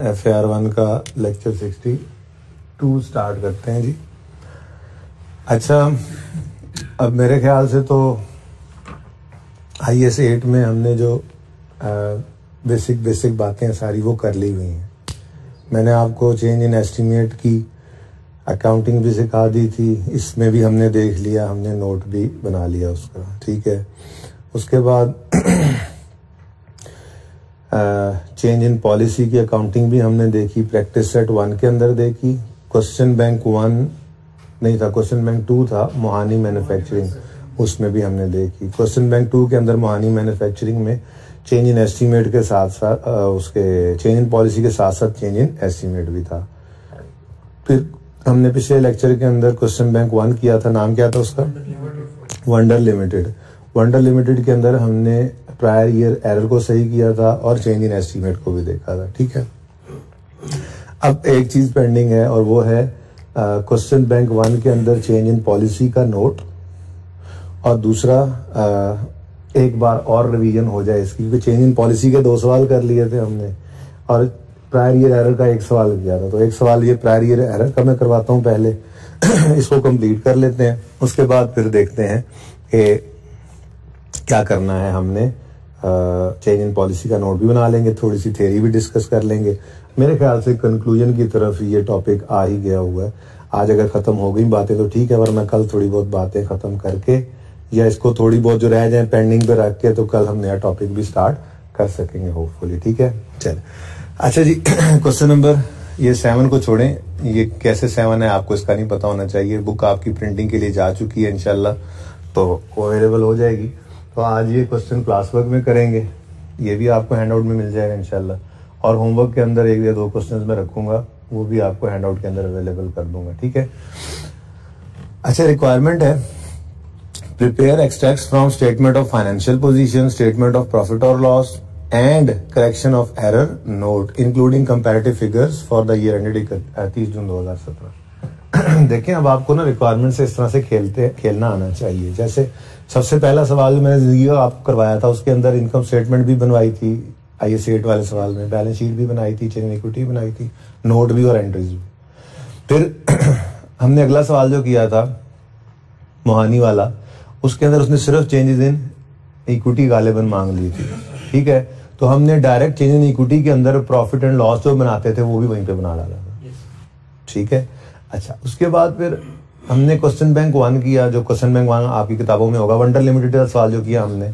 F A R one का lecture sixty two start करते हैं जी। अच्छा अब मेरे ख्याल से तो आई एस एट में हमने जो आ, बेसिक बेसिक बातें सारी वो कर ली हुई हैं। मैंने आपको चेंज इन एस्टीमेट की अकाउंटिंग भी सिखा दी थी इसमें भी हमने देख लिया हमने नोट भी बना लिया उसका ठीक है। उसके बाद चेंज इन पॉलिसी की अकाउंटिंग भी हमने देखी प्रैक्टिस सेट वन के अंदर देखी क्वेश्चन बैंक वन नहीं था क्वेश्चन बैंक टू था मोहानी मैन्युफैक्चरिंग उसमें भी हमने देखी। क्वेश्चन बैंक टू के अंदर मोहानी मैन्युफैक्चरिंग में चेंज इन एस्टीमेट के साथ साथ उसके चेंज इन पॉलिसी के साथ साथ चेंज इन एस्टीमेट भी था। फिर हमने पिछले लेक्चर के अंदर क्वेश्चन बैंक वन किया था, नाम क्या था उसका? वंडर लिमिटेड वंडर लिमिटेड के अंदर हमने प्रायर ईयर एरर को सही किया था और चेंज इन एस्टीमेट को भी देखा था ठीक है? अब एक चीज़ पेंडिंग है और वो है क्वेश्चन बैंक वन के अंदर चेंज इन पॉलिसी का नोट और दूसरा आ, एक बार और रिवीजन हो जाए इसकी क्योंकि चेंज इन पॉलिसी के दो सवाल कर लिए थे हमने और प्रायर ईयर एरर का एक सवाल किया था। तो एक सवाल ये प्रायर ईयर एरर का मैं करवाता हूँ पहले इसको कंप्लीट कर लेते हैं उसके बाद फिर देखते हैं कि क्या करना है हमने। चेंज इन पॉलिसी का नोट भी बना लेंगे, थोड़ी सी थेरी भी डिस्कस कर लेंगे। मेरे ख्याल से कंक्लूजन की तरफ़ ये टॉपिक आ ही गया हुआ है। आज अगर खत्म हो गई बातें तो ठीक है, वरना कल थोड़ी बहुत बातें खत्म करके या इसको थोड़ी बहुत जो रह जाए पेंडिंग पे रख के तो कल हम नया टॉपिक भी स्टार्ट कर सकेंगे होपफुली ठीक है? चल। अच्छा जी क्वेश्चन नंबर ये सेवन को छोड़ें। ये कैसे सेवन है, आपको इसका नहीं पता होना चाहिए। बुक आपकी प्रिंटिंग के लिए जा चुकी है इनशाला तो अवेलेबल हो जाएगी। तो आज ये क्वेश्चन क्लास वर्क में करेंगे। ये भी आपको हैंड आउट में मिल जाएगा इनशाला और होमवर्क के अंदर एक या दो क्वेश्चन मैं रखूँगा, वो भी आपको हैंड आउट के अंदर अवेलेबल कर दूँगा, ठीक है? अच्छा रिक्वायरमेंट है। Prepare extract from statement of financial position statement of profit और loss and correction of error note including comparative figures for the year ended तीस जून दो हज़ार सत्रह। देखें अब आपको ना रिक्वायरमेंट से इस तरह से खेलते, खेलना आना चाहिए। जैसे सबसे पहला सवाल जो मैंने ज़िंदगी का आपको करवाया था उसके अंदर इनकम स्टेटमेंट भी बनवाई थी आई एस एट वाले सवाल में बैलेंस शीट भी बनाई थी चेन इक्विटी बनाई थी नोट भी और एंट्रीज भी। फिर हमने अगला सवाल जो किया था मोहानी वाला उसके अंदर उसने सिर्फ़ चेंजेस इन इक्विटी गालिबन मांग ली थी। ठीक है? तो हमने डायरेक्ट चेंज इन इक्विटी के अंदर प्रॉफिट एंड लॉस जो बनाते थे वो भी वहीं पे बना डाला था। ठीक है? अच्छा उसके बाद फिर हमने क्वेश्चन बैंक वन किया, जो क्वेश्चन बैंक वन आपकी किताबों में होगा वंडर लिमिटेड का सवाल जो किया हमने।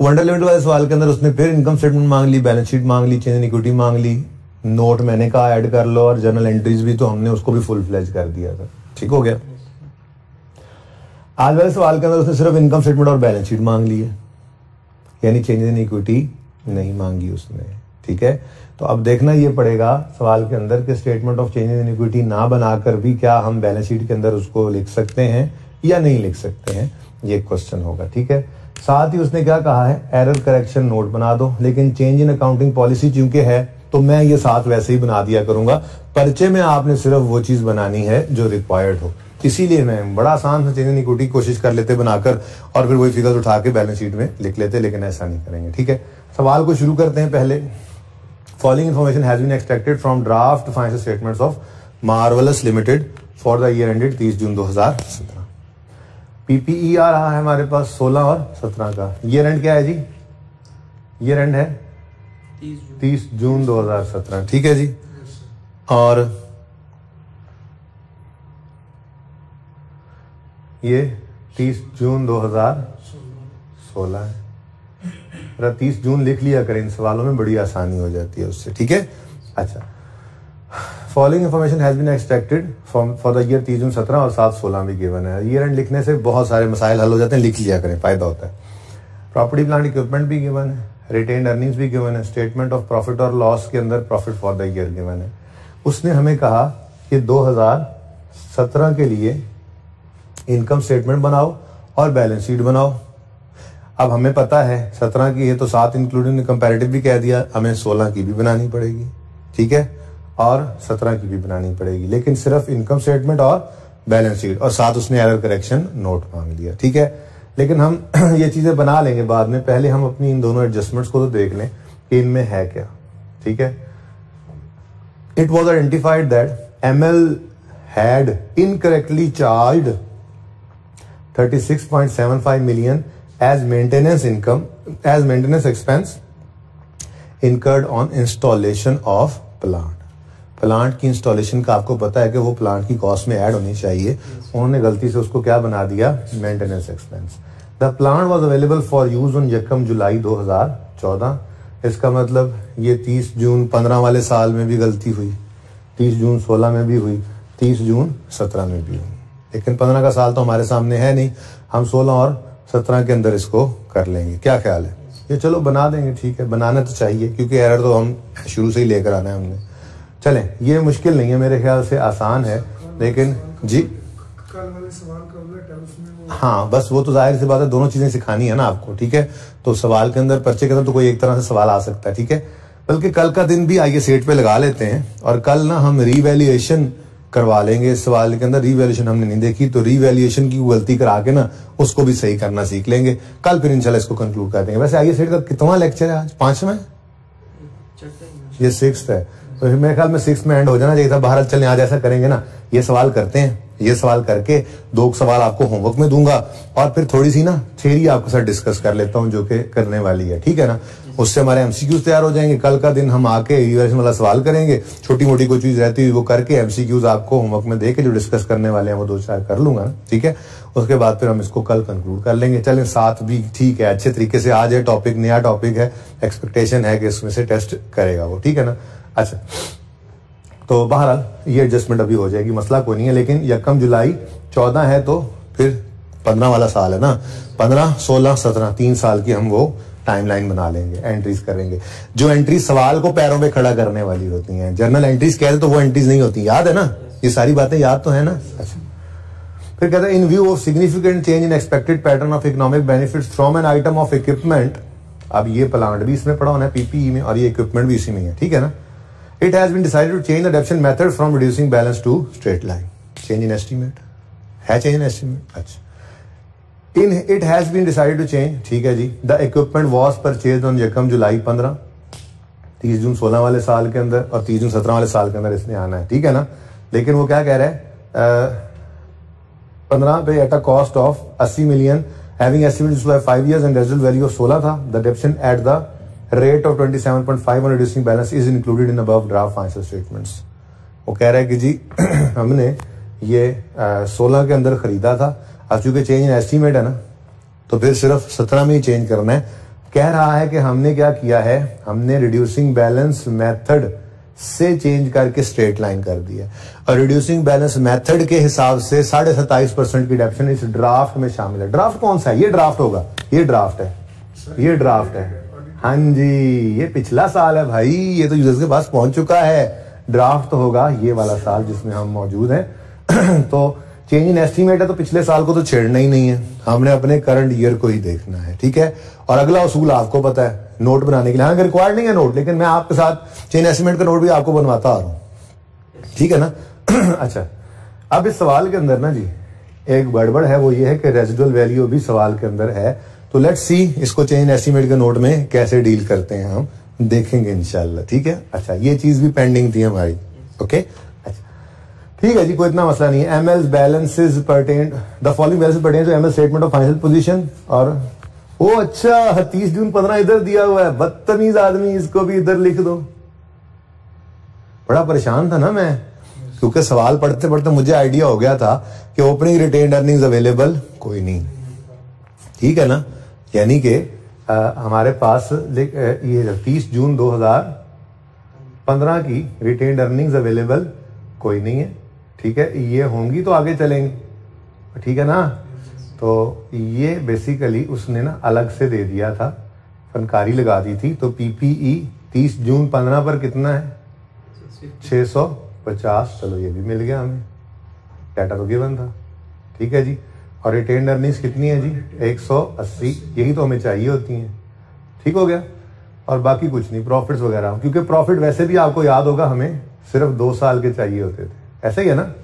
वंडर लिमिटेड वाले सवाल के अंदर उसने फिर इनकम स्टेटमेंट मांग ली बैलेंस शीट मांग ली चेंज इन इक्विटी मांग ली नोट मैंने कहा ऐड कर लो, और जर्नल एंट्रीज भी तो हमने उसको भी फुल फ्लेज कर दिया था। ठीक हो गया? आज वाले सवाल के अंदर उसने सिर्फ़ इनकम स्टेटमेंट और बैलेंस शीट मांग ली है। यानी चेंज इन इक्विटी नहीं मांगी उसने। ठीक है? तो अब देखना ये पड़ेगा सवाल के अंदर कि statement of change in equity ना बनाकर भी क्या हम बैलेंस शीट के अंदर उसको लिख सकते हैं या नहीं लिख सकते हैं? ये क्वेश्चन होगा, ठीक है? साथ ही उसने क्या कहा है? एरर करेक्शन नोट बना दो, लेकिन चेंज इन अकाउंटिंग पॉलिसी चूँकि है तो मैं ये साथ वैसे ही बना दिया करूँगा। पर्चे में आपने सिर्फ़ वो चीज़ बनानी है जो रिक्वायर्ड हो। इसीलिए मैं बड़ा आसान से चेंज इन इक्विटी कोशिश कर लेते बनाकर और फिर वही फिगर्स उठा के बैलेंस शीट में लिख लेते, लेकिन ऐसा नहीं करेंगे, ठीक है? सवाल को शुरू करते हैं पहले। Following information has been extracted from draft financial statements of Marvelous Limited for the year ended 30 June 2017 PPE आ रहा है हमारे पास 16 और 17 का ईयर एंड क्या है जी ईयर एंड है 30 जून 2017 ठीक है जी और ये 30 जून 2016 है जरा तीस जून लिख लिया करें, इन सवालों में बड़ी आसानी हो जाती है उससे, ठीक है? अच्छा। Following information has been expected for the year तीस जून सत्रह और सात सोलह भी गिवन है। ईयर एंड लिखने से बहुत सारे मसाइल हल हो जाते हैं, लिख लिया करें, फ़ायदा होता है। प्रॉपर्टी प्लांट इक्विपमेंट भी गिवन है। रिटेन अर्निंग्स भी गिवन है। स्टेटमेंट ऑफ़ प्रॉफिट और लॉस के अंदर profit for the year given है। उसने हमें कहा कि 2017 के लिए इनकम स्टेटमेंट बनाओ और बैलेंस शीट बनाओ। अब हमें पता है, सत्रह की है तो सात इंक्लूडिंग कंपैरेटिव भी कह दिया, हमें सोलह की भी बनानी पड़ेगी, ठीक है? और सत्रह की भी बनानी पड़ेगी, लेकिन सिर्फ़ इनकम स्टेटमेंट और बैलेंस शीट और साथ उसने एरर करेक्शन नोट मांग लिया, ठीक है? लेकिन हम ये चीज़ें बना लेंगे बाद में, पहले हम अपनी इन दोनों एडजस्टमेंट्स को तो देख लें कि इनमें है क्या, ठीक है? It was identified that ML had incorrectly charged 36.75 million as maintenance income, as maintenance expense incurred on installation of plant. Plant की इंस्टॉलेशन का आपको पता है कि वो प्लांट की कॉस्ट में ऐड होनी चाहिए। उन्होंने गलती से उसको क्या बना दिया? Maintenance expense the plant was available for use on यकम जुलाई 2014 इसका मतलब ये 30 जून 15 वाले साल में भी गलती हुई। 30 जून 16 में भी हुई। 30 जून 17 में भी हुई। लेकिन 15 का साल तो हमारे सामने है नहीं। हम 16 और 17 के अंदर इसको कर लेंगे। क्या ख्याल है? ये चलो बना देंगे, ठीक है। बनाना तो चाहिए, क्योंकि एरर तो हम शुरू से ही लेकर आना है हमने। चलें, ये मुश्किल नहीं है मेरे ख्याल से, आसान है, लेकिन जी? हाँ बस वो तो ज़ाहिर सी बात है, दोनों चीज़ें सिखानी है ना आपको, ठीक है? तो सवाल के अंदर, पर्चे के अंदर तो कोई एक तरह से सवाल आ सकता है, ठीक है? बल्कि कल का दिन भी आइए सेट पे लगा लेते हैं, और कल ना हम रीवैल्यूएशन करवा लेंगे। इस सवाल के अंदर रीवैल्यूएशन हमने नहीं देखी तो रीवैल्यूएशन की गलती करा के ना, उसको भी सही करना सीख लेंगे। कल फिर इंशाल्लाह इसको कंक्लूड कर देंगे। वैसे आइए सेठ का कितना लेक्चर है आज? पांचवा ये सिक्स है। तो मेरे ख्याल में सिक्स में एंड हो जाना चाहिए था। भारत चलने आज ऐसा करेंगे ना, ये सवाल करते हैं। ये सवाल करके दो सवाल आपको होमवर्क में दूँगा। और फिर थोड़ी सी ना थेरी आपके साथ डिस्कस कर लेता हूँ जो कि करने वाली है। ठीक है ना? उससे हमारे एमसीक्यूज तैयार हो जाएँगे। कल का दिन हम आके रिवर्स वाला सवाल करेंगे। छोटी मोटी कोई चीज़ रहती है वो करके एमसीक्यूज आपको होमवर्क में दे के जो डिस्कस करने वाले हैं वो दो चार कर लूँगा ना। ठीक है? उसके बाद फिर हम इसको कल कंक्लूड कर लेंगे। चलें, साथ भी ठीक है। अच्छे तरीके से आज है टॉपिक नया टॉपिक है। एक्सपेक्टेशन है कि इसमें से टेस्ट करेगा वो। ठीक है ना? अच्छा। तो बहरहाल, ये एडजस्टमेंट अभी हो जाएगी, मसला कोई नहीं है, लेकिन यकम जुलाई, चौदह है तो फिर पंद्रह वाला साल है ना? पंद्रह, सोलह, सत्रह, तीन साल की हम वो टाइमलाइन बना लेंगे एंट्रीज करेंगे। जो एंट्रीज सवाल को पैरों पे खड़ा करने वाली होती हैं जर्नल एंट्रीज कहते तो वो एंट्रीज नहीं होती, याद है ना? ये सारी बातें याद तो है ना? अच्छा। फिर कहते हैं in view of significant change in expected pattern of economic benefit from an item of equipment अब ये प्लांट भी इसमें पड़ा होना है पीपीई में, और ये इक्विपमेंट भी इसी में है, ठीक है ना? It has been decided to change the adaptation method from reducing balance to straight line. Change in estimate. है change in estimate? अच्छा. In it has been decided to change. ठीक है जी. The equipment was purchased on यकम जुलाई 15 30 जून 16 वाले साल के अंदर और 30 जून 17 वाले साल के अंदर इसने आना है ठीक है ना लेकिन वो क्या कह रहा है पंद्रह पे at a cost of 80 million having estimated five years and residual value of 16 था the depreciation at the rate of 27.5 on reducing balance is included in above draft financial statements वो कह रहा है कि जी, हमने ये सोलह के अंदर खरीदा था। अब चूँकि चेंज इन एस्टीमेट है ना तो फिर सिर्फ़ सत्रह में ही चेंज करना है। कह रहा है कि हमने क्या किया है? हमने रिड्यूसिंग बैलेंस मेथड से चेंज करके स्ट्रेट लाइन कर दिया और रिड्यूसिंग बैलेंस मेथड के हिसाब से साढ़े सत्ताईस परसेंट की डेप्शन इस ड्राफ्ट में शामिल है। ड्राफ्ट कौन सा है? ये ड्राफ्ट होगा। ये ड्राफ्ट है। ये ड्राफ्ट है। हाँ जी, ये पिछला साल है भाई, ये तो यूज़र्स के पास पहुँच चुका है। ड्राफ्ट होगा ये वाला साल जिसमें हम मौजूद हैं। तो चेंज इन एस्टीमेट है तो पिछले साल को तो छेड़ना ही नहीं है। हमने अपने करंट ईयर को ही देखना है, ठीक है? और अगला उसूल आपको पता है नोट बनाने के लिए। हालाँकि रिक्वायर्ड नहीं है नोट लेकिन मैं आपके साथ चेंज एस्टीमेट का नोट भी आपको बनवाता आ रहा हूँ। ठीक है ना? अच्छा अब इस सवाल के अंदर ना जी, एक गड़बड़ है वो ये है कि रेजिडुअल वैल्यू भी सवाल के अंदर है। तो लेट्स सी इसको चेंज एस्टिमेट के नोट में कैसे डील करते हैं हम। देखेंगे इनशाला ठीक है? अच्छा ये चीज़ भी पेंडिंग थी हमारी ओके अच्छा ठीक है जी, कोई इतना मसला नहीं है। M L balances pertain the following balance pertain to M L statement of financial position और, ओ अच्छा तीस जून पंद्रह इधर दिया हुआ है। बदतमीज आदमी, इसको भी इधर लिख दो। बड़ा परेशान था ना मैं, क्योंकि सवाल पढ़ते पढ़ते मुझे आइडिया हो गया था कि ओपनिंग रिटेन अर्निंग अवेलेबल कोई नहीं। ठीक है ना? यानी कि हमारे पास ये तीस जून 2015 की रिटेन अर्निंग्स अवेलेबल कोई नहीं है, ठीक है? ये होंगी तो आगे चलेंगे। ठीक है ना? तो ये बेसिकली उसने ना अलग से दे दिया था, फनकारी लगा दी थी। तो पीपीई 30 जून 15 पर कितना है? 650 चलो ये भी मिल गया हमें। डाटा तो गिवन था। ठीक है जी? और रिटेन अर्निंग्स कितनी है जी? 180 यही तो हमें चाहिए होती हैं। ठीक हो गया? और बाकी कुछ नहीं प्रॉफिट्स वगैरह। क्योंकि प्रॉफिट वैसे भी आपको याद होगा, हमें सिर्फ़ दो साल के चाहिए होते थे। ऐसा ही है ना?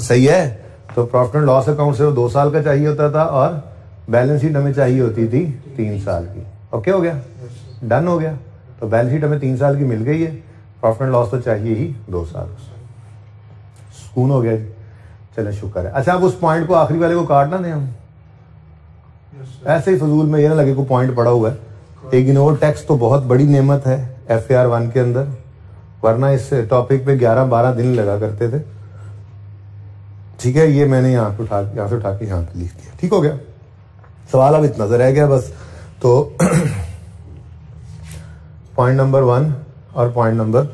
सही है। तो प्रॉफिट एंड लॉस अकाउंट सिर्फ़ दो साल का चाहिए होता था और बैलेंस शीट हमें चाहिए होती थी तीन साल की। ओके हो गया? डन हो गया। तो बैलेंस शीट हमें तीन साल की मिल गई है। प्रॉफिट एंड लॉस तो चाहिए ही दो साल। सुकून हो गया जी। चले शुक्र है। अच्छा अब उस पॉइंट को आखिरी वाले को काट ना दें हम। ऐसे ही फजूल में ये ना लगे को पॉइंट पड़ा हुआ है। इग्नोर टैक्स तो बहुत बड़ी नेमत है एफ़ आर वन के अंदर। वरना इस टॉपिक पे 12-12 दिन लगा करते थे। ठीक है ये मैंने यहाँ पे उठा यहाँ से उठा के यहाँ पे लिख दिया। ठीक हो गया? सवाल अब इतना सा रह गया बस। तो पॉइंट नंबर वन और पॉइंट नंबर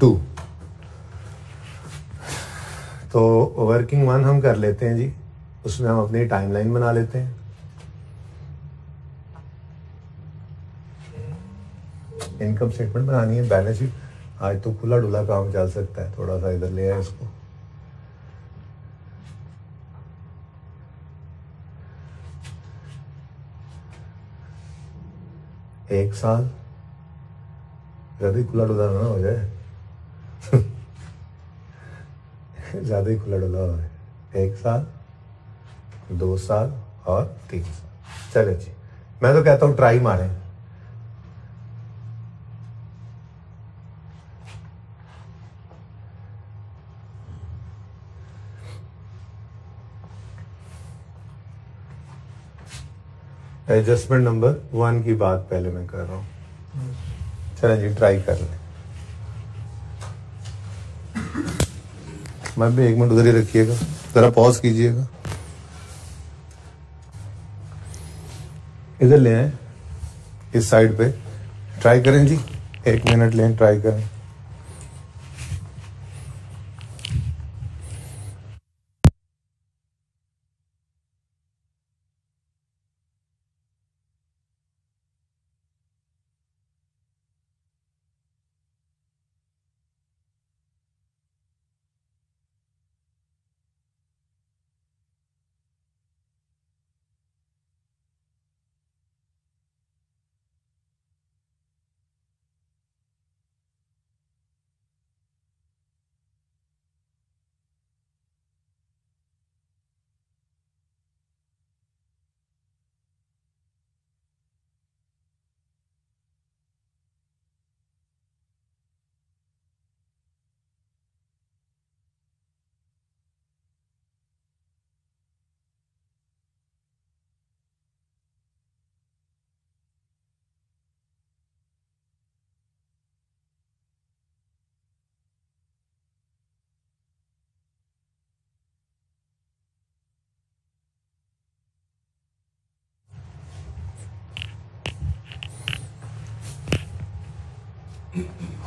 टू तो वर्किंग वन हम कर लेते हैं जी। उसमें हम अपनी टाइमलाइन बना लेते हैं। इनकम स्टेटमेंट बनानी है। बैलेंस शीट आज तो खुला डुला काम चल सकता है। थोड़ा सा इधर ले आए इसको। एक साल। ज़्यादा ही खुला डुला ना हो जाए। ज़्यादा ही खुला डुला है। एक साल, दो साल और तीन साल। चले जी, मैं तो कहता हूँ ट्राई मारें। एडजस्टमेंट नंबर वन की बात पहले मैं कर रहा हूँ। चलें जी, ट्राई कर लें। मैं भी एक मिनट उधर ही रखिएगा। जरा पॉज कीजिएगा। इधर ले आए, इस साइड पे। ट्राई करें जी। एक मिनट लें ट्राई करें।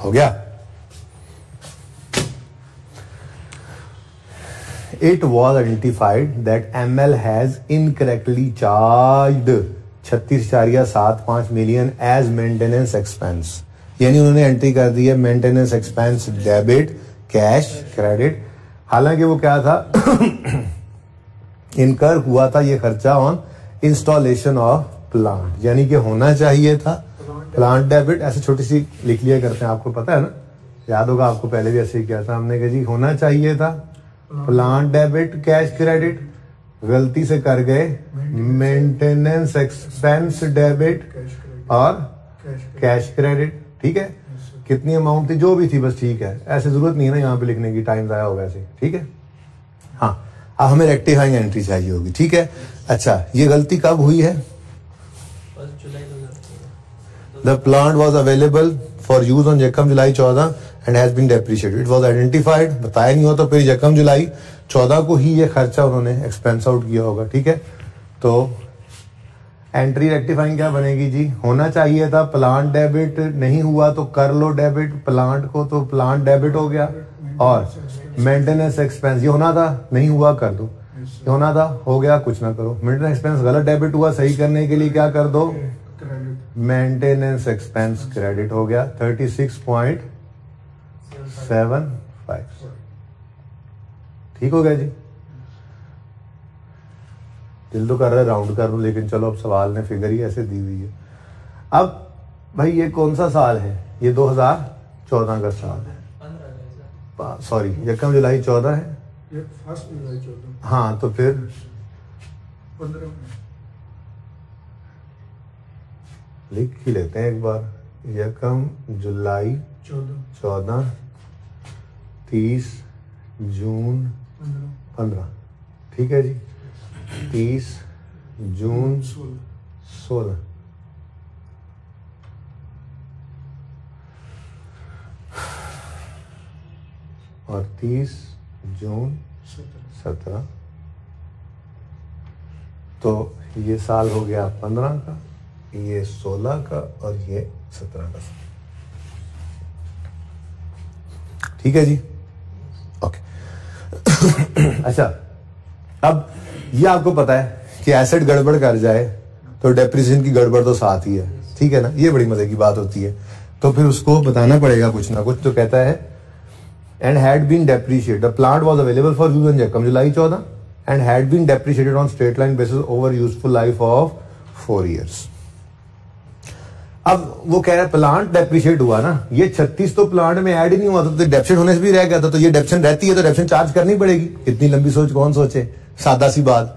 हो गया। It was identified that ML has incorrectly charge छत्तीस चारिया सात पाँच मिलियन एज मेंटेनेंस एक्सपेंस यानी उन्होंने एंट्री कर दी है maintenance expense debit cash credit हालाँकि वो क्या था? इनकर हुआ था ये खर्चा ऑन इंस्टॉलेशन ऑफ़ प्लांट यानी कि होना चाहिए था प्लांट डेबिट ऐसे छोटी सी लिख लिया करते हैं आपको पता है ना? याद होगा आपको पहले भी ऐसे ही किया था। हमने कहा जी होना चाहिए था। प्लांट डेबिट कैश क्रेडिट गलती से कर गए। मेंटेनेंस एक्सपेंस डेबिट और कैश क्रेडिट ठीक है? कितनी अमाउंट थी जो भी थी बस ठीक है। ऐसे ज़रूरत नहीं है ना यहाँ पे लिखने की टाइम जाया होगा ऐसे ठीक है? हाँ अब हमें रेक्टिफाइंग एंट्री चाहिए होगी ठीक है? अच्छा ये गलती कब हुई है? The plant was available for use on यकम जुलाई 14 and has been depreciated. It was identified. बताया नहीं हो तो फिर यकम जुलाई 14 को ही ये खर्चा उन्होंने एक्सपेंस आउट किया होगा, ठीक है? तो एंट्री रेक्टिफाइंग क्या बनेगी जी? होना चाहिए था प्लांट डेबिट नहीं हुआ तो कर लो डेबिट प्लांट को तो प्लांट डेबिट हो गया। और मेंटेनेंस एक्सपेंस ये होना था, नहीं हुआ कर दो। ये होना था, हो गया, कुछ ना करो। मेंटेनेंस एक्सपेंस गलत डेबिट हुआ, सही करने के लिए क्या कर दो? मेंटेनेंस एक्सपेंस क्रेडिट हो गया thirty six point seven five ठीक हो गया जी। दिल तो कर रहा है राउंड कर लूँ लेकिन चलो अब सवाल ने फिगर ही ऐसे दी हुई है। अब भाई ये कौन सा साल है? ये 2014 का साल है। सॉरी यकम जुलाई चौदह है? ये फ़र्स्ट जुलाई चौदह। हाँ तो फिर पंद्रह लिख ही लेते हैं एक बार। यकम जुलाई चौदह। चौदह तीस जून पंद्रह। ठीक है जी? तीस जून सोलह। और तीस जून सत्रह। तो ये साल हो गया पंद्रह का। ये 16 का और ये 17 का ठीक है जी? ओके अच्छा अब ये आपको पता है कि एसेट गड़बड़ कर जाए तो डेप्रिसिएशन की गड़बड़ तो साथ ही है। ठीक है ना? ये बड़ी मज़े की बात होती है। तो फिर उसको बताना पड़ेगा कुछ ना कुछ तो कहता है and had been depreciate the plant was available for use जैकम जुलाई चौदह। And had been depreciated on straight line basis over useful life of four years अब वो कह रहा है प्लांट डेप्रिशिएट हुआ ना। ये 36 तो प्लांट में ऐड नहीं हुआ था तो डेप्शन होने से भी रह गया था तो ये डेप्शन रहती है तो डेप्शन चार्ज करनी पड़ेगी। इतनी लंबी सोच कौन सोचे? सादा सी बात।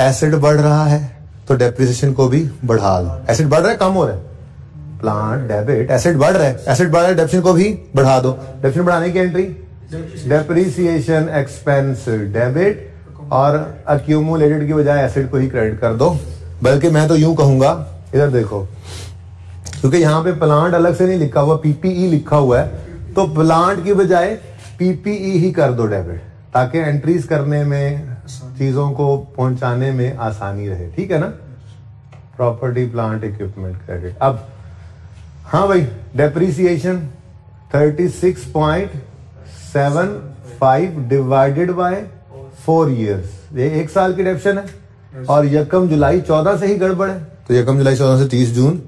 एसिड बढ़ रहा है तो डेप्रिसिएशन को भी बढ़ा लो। एसिड बढ़ रहा है, कम हो रहा है। प्लांट डेबिट एसिड बढ़ रहा है। एसिड बढ़ रहा है डेप्शन को भी बढ़ा दो। डेप्शन बढ़ाने की एंट्री डेप्रिसिएशन एक्सपेंस डेबिट और अक्यूमुलेटेड की बजाय एसिड को ही क्रेडिट कर दो। बल्कि मैं तो यूँ कहूँगा, इधर देखो। क्योंकि यहाँ पे प्लांट अलग से नहीं लिखा हुआ पीपीई लिखा हुआ है। तो प्लांट की बजाय पीपीई ही कर दो डेबिट ताकि एंट्रीज करने में चीज़ों को पहुँचाने में आसानी रहे। ठीक है ना? प्रॉपर्टी प्लांट इक्विपमेंट क्रेडिट अब हाँ भाई depreciation 36.75 divided by four years ये एक साल की डेप्शन है और यकम जुलाई 14 से ही गड़बड़ है। तो यकम जुलाई 14 से 30 जून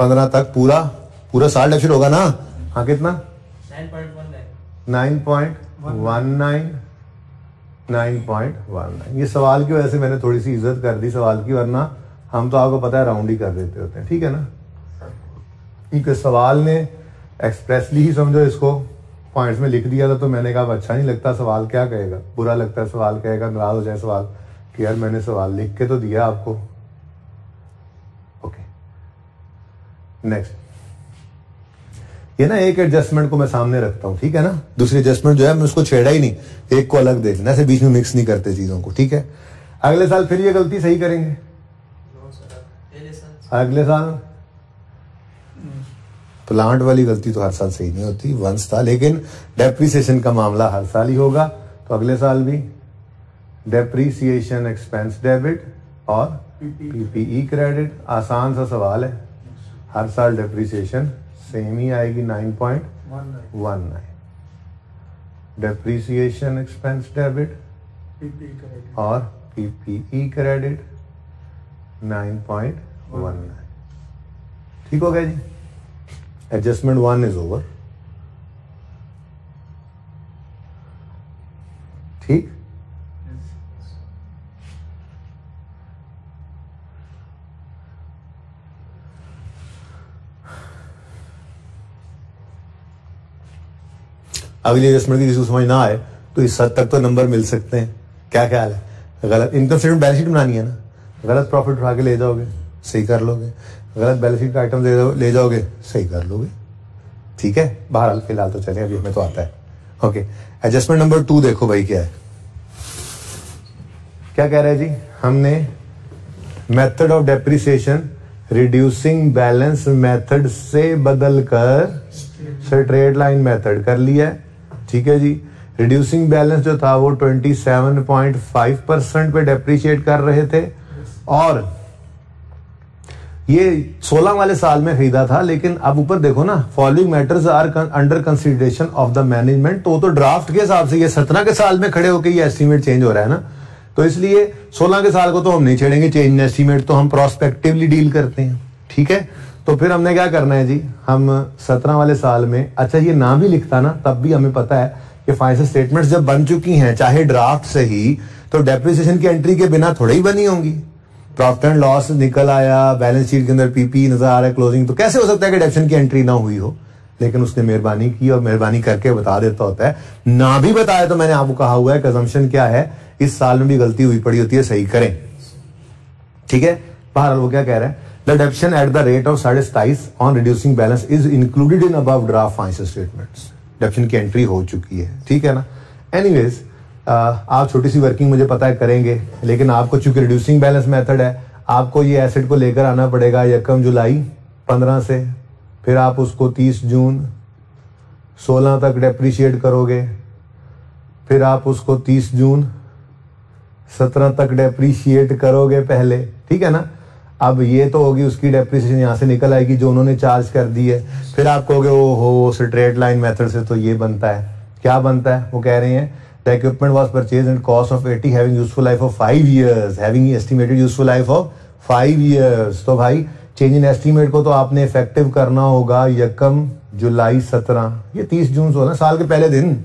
नाइन पॉइंट 15 तक पूरा पूरा साल डेप्शन होगा ना? हाँ कितना? नाइन पॉइंट वन नाइन 9.19 9.19 ये सवाल की वजह से मैंने थोड़ी सी इज़्ज़त कर दी सवाल की वरना हम तो आपको पता है राउंड ही कर देते होते हैं ठीक है ना? क्योंकि सवाल ने एक्सप्रेसली ही समझो इसको पॉइंट्स में लिख दिया था तो मैंने कहा अच्छा नहीं लगता सवाल क्या कहेगा? बुरा लगता है सवाल कहेगा नाराज़ हो जाए सवाल। कि यार मैंने सवाल लिख के तो दिया आपको ओके नेक्स्ट ये ना एक एडजस्टमेंट को मैं सामने रखता हूँ ठीक है ना? दूसरी एडजस्टमेंट जो है मैं उसको छेड़ा ही नहीं। एक को अलग देखना ऐसे बीच में मिक्स नहीं करते चीज़ों को ठीक है? अगले साल फिर ये गलती सही करेंगे? अगले साल? प्लांट वाली गलती तो हर साल सही नहीं होती वंस था लेकिन डेप्रिसिएशन का मामला हर साल ही होगा। तो अगले साल भी डेप्रीसिएशन एक्सपेंस डेबिट और पीपीई क्रेडिट आसान सा सवाल है। हर साल डेप्रिसिएशन सेम ही आएगी 9.19 one nine depreciation expense debit और पीपीई क्रेडिट 9.19 ठीक हो गया जी? एडजस्टमेंट वन इज़ ओवर ठीक? अगली एडजस्टमेंट की किसी को समझ ना आए तो इस हद तक तो नंबर मिल सकते हैं। क्या ख्याल है? गलत इनकम स्टेटमेंट बैलेंस शीट बनानी है ना? गलत प्रॉफिट उठा के ले जाओगे सही कर लोगे। गलत बैलेंस शीट का आइटम ले, जाओ- ले जाओगे सही कर लोगे। ठीक है? बहरहाल फ़िलहाल तो चले अभी हमें तो आता है। ओके एडजस्टमेंट नंबर टू देखो भाई क्या है। क्या कह रहे हैं जी? हमने method of depreciation reducing balance method से बदल कर स्ट्रेट लाइन मेथड कर लिया है। ठीक है जी। रिड्यूसिंग बैलेंस जो था वो 27.5 परसेंट पे डेप्रिशिएट कर रहे थे। और ये 16 वाले साल में खरीदा था, लेकिन अब ऊपर देखो ना following matters are under consideration of the management तो तो ड्राफ्ट के हिसाब से ये 17 के साल में खड़े होकर ये एस्टीमेट चेंज हो रहा है ना। तो इसलिए 16 के साल को तो हम नहीं छेड़ेंगे चेंज एस्टीमेट तो हम प्रोस्पेक्टिवली डील करते हैं। ठीक है? तो फिर हमने क्या करना है जी? हम 17 वाले साल में अच्छा ये ना भी लिखता ना, तब भी हमें पता है कि फाइनेंशियल स्टेटमेंट्स जब बन चुकी हैं, चाहे ड्राफ्ट से ही तो डेप्रिसिएशन की एंट्री के बिना थोड़ी ही बनी होंगी। प्रॉफिट एंड लॉस निकल आया बैलेंस शीट के अंदर पीपी नज़र आ रहा है क्लोजिंग तो कैसे हो सकता है कि डेप्शन की एंट्री ना हुई हो? लेकिन उसने मेहरबानी की और मेहरबानी करके बता देता होता है। ना भी बताया तो मैंने आपको कहा हुआ है कंजम्पशन क्या है, इस साल में भी गलती हुई पड़ी होती है, सही करें। ठीक है? बहरहाल वो क्या कह रहा है? Depreciation at the rate of साढ़े सताइस on reducing balance is included in above draft financial statements depreciation की एंट्री हो चुकी है, ठीक है ना? एनीवेज आप छोटी सी वर्किंग मुझे पता है करेंगे, लेकिन आपको चूँकि रिड्यूसिंग बैलेंस मेथड है, आपको ये एसेट को लेकर आना पड़ेगा यकम जुलाई पंद्रह से। फिर आप उसको तीस जून सोलह तक डेप्रिशिएट करोगे। फिर आप उसको तीस जून सत्रह तक डेप्रिशिएट करोगे पहले, ठीक है ना? अब ये तो होगी, उसकी डेप्रिसिएशन यहाँ से निकल आएगी जो उन्होंने चार्ज कर दी है। फिर आप कहोगे ओ हो स्ट्रेट लाइन मेथड से तो ये बनता है। क्या बनता है? वो कह रहे हैं the equipment was purchase and cost of 80 having useful life of 5 years having estimated useful life of 5 years तो भाई चेंज इन एस्टिमेट को तो आपने इफ़ेक्टिव करना होगा, यकम जुलाई 17 ये 30 जून से ना साल के पहले दिन।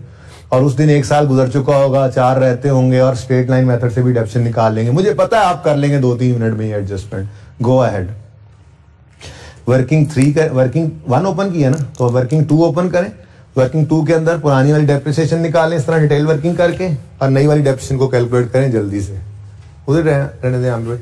और उस दिन एक साल गुजर चुका होगा, चार रहते होंगे और स्ट्रेट लाइन मेथड से भी डेप्शन निकाल लेंगे। मुझे पता है आप कर लेंगे दो तीन मिनट में adjustment go ahead working three कर वर्किंग वन ओपन किया ना? तो वर्किंग टू ओपन करें। वर्किंग टू के अंदर पुरानी वाली डेप्रिसिएशन निकालें, इस तरह डिटेल वर्किंग करके और नई वाली डेप्रिसिएशन को कैलकुलेट करें जल्दी से। उधर रहने दें, आमिर भाई।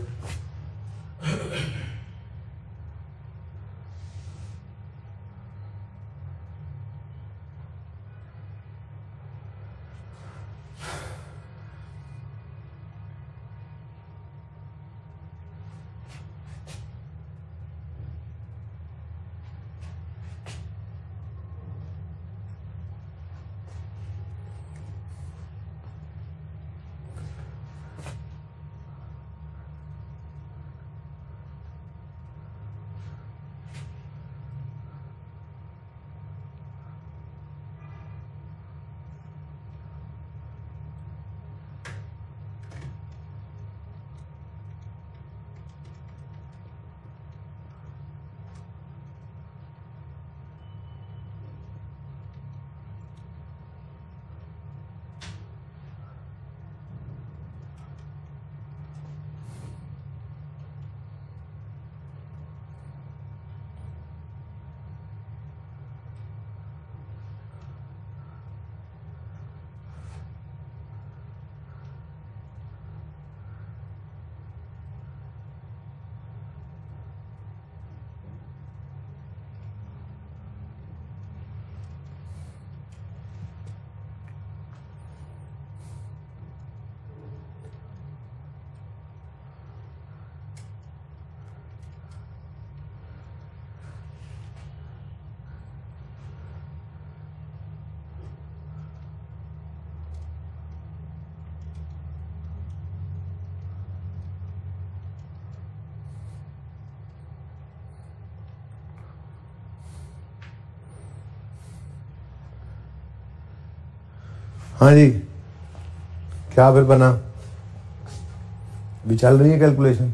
हाँ जी। क्या फिर बना? अभी चल रही है कैलकुलेशन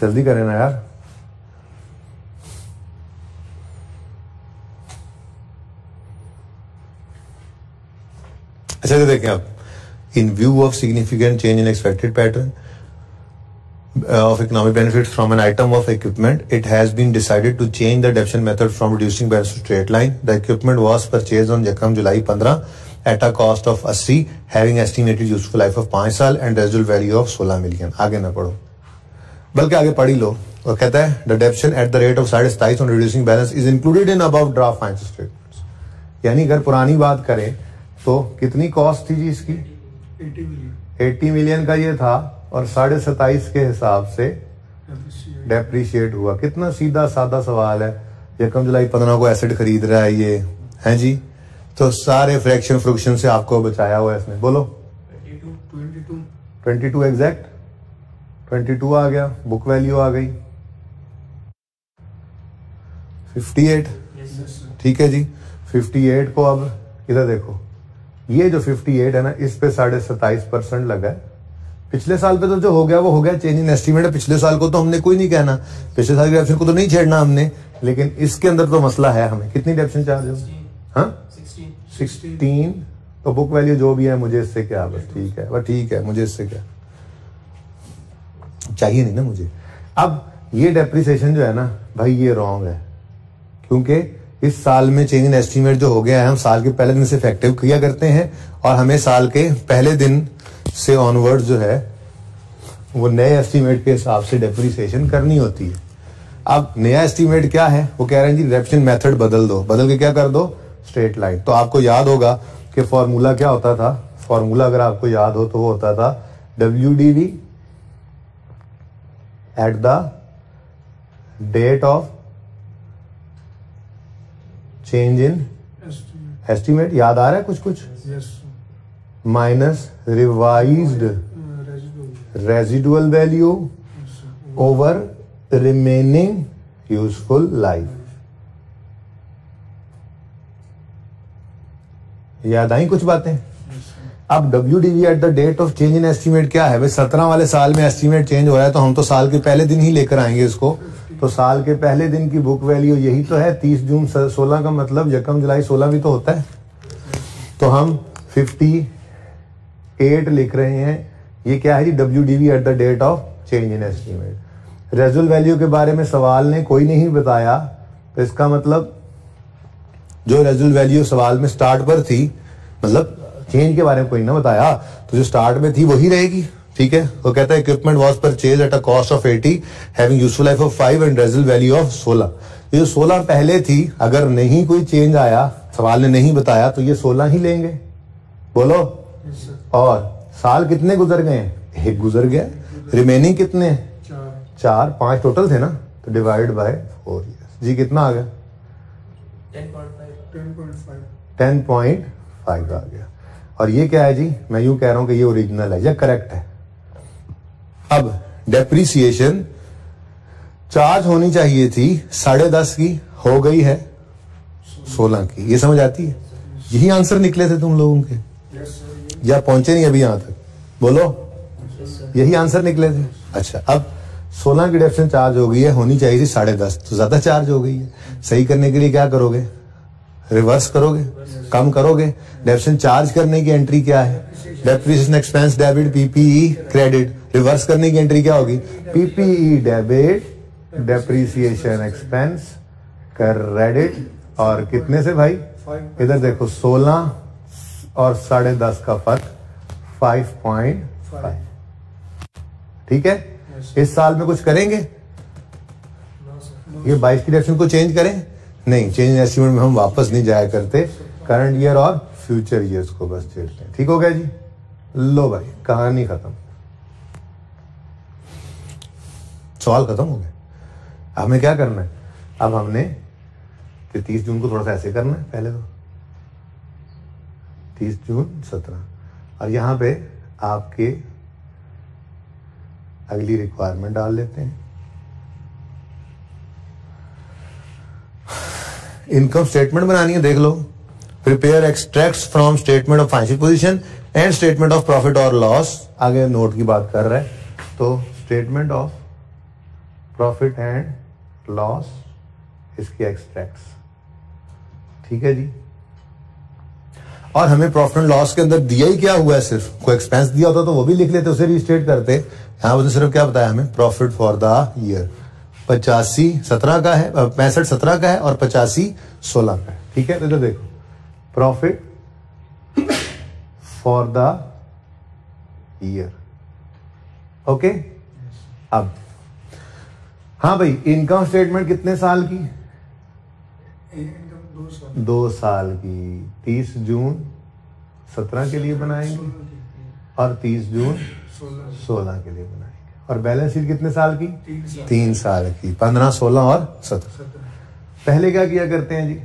जल्दी करें ना यार। अच्छा तो देखें आप। In view of significant change in expected pattern of economic benefits from an item of equipment, it has been decided to change the deduction method from reducing balance to straight line. The equipment was purchased on Jakam July 15 at a cost of 80, having estimated useful life of 5 साल and residual value of 16 million. आगे ना पढ़ो बल्कि आगे पढ़ी लो वो कहता है the depreciation at the rate of साढ़े सताइस on reducing balance is included in above draft financial statements यानी अगर पुरानी बात करें तो कितनी कॉस्ट थी जी इसकी 80 मिलियन 80 मिलियन का ये था और साढ़े सताइस के हिसाब से. डेप्रिशिएट हुआ। कितना सीधा सादा सवाल है। यकम जुलाई पंद्रह को एसिड खरीद रहा है ये। है जी? तो सारे फ्रैक्शन फ्रुक्शन से आपको बचाया हुआ है इसने। बोलो। 22 22 twenty two exact twenty two आ गया। बुक वैल्यू आ गई। फिफ्टी एट ठीक है जी। फिफ्टी एट को अब इधर देखो। ये जो फिफ्टी एट है ना इस पे साढ़े सताइस परसेंट लगा है। पिछले साल पे तो जो हो गया वो हो गया चेंज इन एस्टिमेट है। पिछले साल को तो हमने कोई नहीं कहना। पिछले साल के डेप्शन को तो नहीं छेड़ना हमने लेकिन इसके अंदर तो मसला है हमें। कितनी डेप्शन चार्ज हो? हाँ? सिक्सटीन तो बुक वैल्यू जो भी है मुझे इससे क्या? बस ठीक है। बस ठीक है मुझे इससे क्या? चाहिए नहीं ना मुझे। अब ये डेप्रिसिएशन जो है ना भाई ये रॉन्ग है। क्योंकि इस साल में चेंज इन एस्टिमेट जो हो गया है हम साल के पहले दिन से इफ़ेक्टिव किया करते हैं और हमें साल के पहले दिन से ऑनवर्ड जो है वो नए एस्टीमेट के हिसाब से डेप्रिसिएशन करनी होती है। अब नया एस्टीमेट क्या है? वो कह रहे हैं जी रेप्शन मेथड बदल दो। बदल के क्या कर दो? स्ट्रेट लाइन तो आपको याद होगा कि फॉर्मूला क्या होता था? फॉर्मूला अगर आपको याद हो तो वो होता था W D V at the date of change in. Estimate याद आ रहा है कुछ कुछ Yes. Minus residual. Residual value. Over remaining useful life याद आई कुछ बातें अब W D V at the date of change in estimate क्या है भाई, सत्रह वाले साल में एस्टीमेट चेंज हो रहा है तो हम तो साल के पहले दिन ही लेकर आएँगे इसको तो साल के पहले दिन की बुक वैल्यू यही तो है, तीस जून सोलह का मतलब यकम जुलाई सोलह भी तो होता है तो हम फिफ्टी एट लिख रहे हैं। ये क्या है जी? W D V at the date of change in estimate residual value के बारे में सवाल ने कोई नहीं बताया। तो इसका मतलब जो रेजुअल वैल्यू सवाल में स्टार्ट पर थी मतलब चेंज के बारे में कोई ना बताया तो जो स्टार्ट में थी वही रहेगी। ठीक है? वो कहता है equipment was purchase at a cost of 80 having useful life of 5 and residual value of 16 ये जो 16 पहले थी। अगर नहीं कोई चेंज आया, सवाल ने नहीं बताया तो ये 16 ही लेंगे। बोलो? Yes. और साल कितने गुजर गए एक गुजर गया। रिमेनिंग कितने चार। चार पाँच टोटल थे ना? तो डिवाइड बाय फोर ईयर्स जी कितना आ गया? टेन पॉइंट फाइव आ गया। और ये क्या है जी? मैं यूँ कह रहा हूँ कि ये ओरिजिनल है या करेक्ट है। अब डेप्रिसिएशन चार्ज होनी चाहिए थी साढ़े दस की हो गई है सोलह की। ये समझ आती है? यही आंसर निकले थे तुम लोगों के? सर या पहुँचे नहीं अभी यहाँ तक। बोलो। यही आंसर निकले थे। अच्छा अब 16 की डेप्शन चार्ज हो गई है होनी चाहिए थी साढ़े दस। तो ज़्यादा चार्ज हो गई है। सही करने के लिए क्या करोगे? रिवर्स करोगे? कम करोगे? डेप्शन चार्ज करने की एंट्री क्या है? Depreciation expense debit PPE credit reverse करने की एंट्री क्या होगी? PPE debit depreciation expense credit और कितने से भाई? इधर देखो 16 और साढ़े दस का फ़र्क 5.5 ठीक है? Yes. इस साल में कुछ करेंगे? नो सर ये 22 की डेफिनेशन को चेंज करें? नहीं चेंज एस्टिमेट में हम वापस नहीं जाया करते। करंट ईयर और फ्यूचर ईयर्स को बस छेड़ते हैं ठीक हो गया जी? लो भाई कहानी खत्म। सवाल खत्म हो गया। हमें क्या करना है? अब हमने तीस जून को थोड़ा सा ऐसे करना है पहले तो। तीस जून सत्रह। और यहाँ पे आपके अगली रिक्वायरमेंट डाल लेते हैं। इनकम स्टेटमेंट बनानी है, देख लो। Prepare extract from statement of financial position and statement of profit और लॉस आगे नोट की बात कर रहे है। तो statement of profit and loss इसके एक्सट्रैक्ट्स ठीक है जी? और हमें प्रॉफिट एंड लॉस के अंदर दिया ही क्या हुआ है सिर्फ़? कोई एक्सपेंस दिया होता तो वो भी लिख लेते उसे रिस्टेट करते। यहाँ पर सिर्फ़ क्या बताया हमें? प्रॉफिट फॉर द ईयर पचासी सत्रह का है पैंसठ सत्रह का है और पचासी सोलह का है। ठीक है? तो देखो। Profit for the year okay अब। हाँ भाई इनकम स्टेटमेंट कितने साल की? इनकम दो साल। दो साल की। तीस जून सत्रह के लिए बनाएँगे और तीस जून सोलह सोलह के लिए बनाएँगे। और बैलेंस शीट कितने साल की? तीन साल की। पंद्रह, सोलह और सत्रह। सत्रह पहले क्या किया करते हैं जी?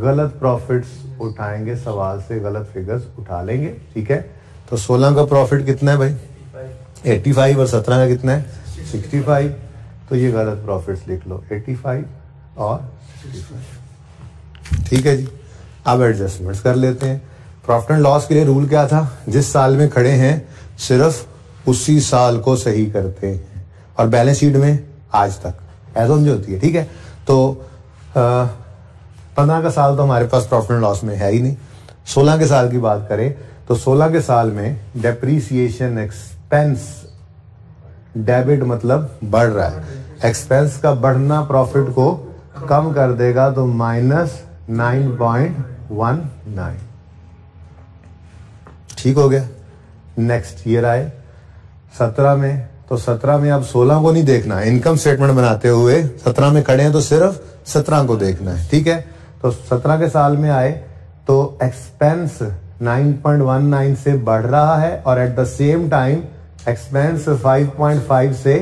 गलत प्रॉफिट्स उठाएँगे, सवाल से गलत फिगर्स उठा लेंगे, ठीक है? तो 16 का प्रॉफिट कितना है भाई? एट्टी फाइव और 17 का कितना है? 65 तो ये गलत प्रॉफिट्स लिख लो। 85 और 65 ठीक है जी। अब एडजस्टमेंट्स कर लेते हैं। प्रॉफिट एंड लॉस के लिए रूल क्या था? जिस साल में खड़े हैं, सिर्फ़ उसी साल को सही करते हैं। और बैलेंस शीट में आज तक। ऐसा समझ होती है, ठीक है? तो पंद्रह का साल तो हमारे पास प्रॉफिट एंड लॉस में है ही नहीं। सोलह के साल की बात करें तो सोलह के साल में डेप्रीसिएशन एक्सपेंस डेबिट मतलब बढ़ रहा है। एक्सपेंस का बढ़ना प्रॉफिट को कम कर देगा तो minus nine point one nine. ठीक हो गया। नेक्स्ट ईयर आए। सत्रह में तो सत्रह में अब सोलह को नहीं देखना इनकम स्टेटमेंट बनाते हुए सत्रह में खड़े हैं तो सिर्फ़ सत्रह को देखना है। ठीक है? तो सत्रह के साल में आए तो एक्सपेंस 9.19 से बढ़ रहा है और at the same time expense 5.5 से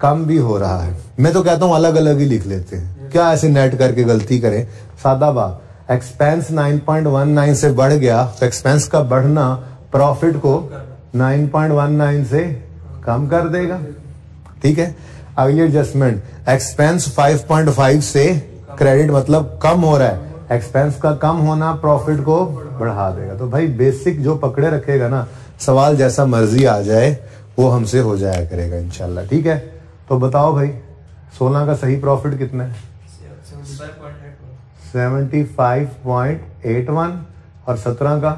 कम भी हो रहा है। मैं तो कहता हूँ अलग अलग ही लिख लेते हैं। क्या ऐसे नेट करके गलती करें? सादा बात एक्सपेंस 9.19 से बढ़ गया। तो एक्सपेंस का बढ़ना प्रॉफिट को 9.19 से कम कर देगा। ठीक है? अगली एडजस्टमेंट एक्सपेंस 5.5 से क्रेडिट मतलब कम हो रहा है। एक्सपेंस का कम होना प्रॉफिट को बढ़ा देगा। तो भाई बेसिक जो पकड़े रखेगा ना, सवाल जैसा मर्ज़ी आ जाए, वो हमसे हो जाया करेगा, इंशाल्लाह। ठीक है? तो बताओ भाई, सोलह का सही प्रॉफिट कितना है? सेवेंटी फाइव पॉइंट एट 75.81 और सत्रह का।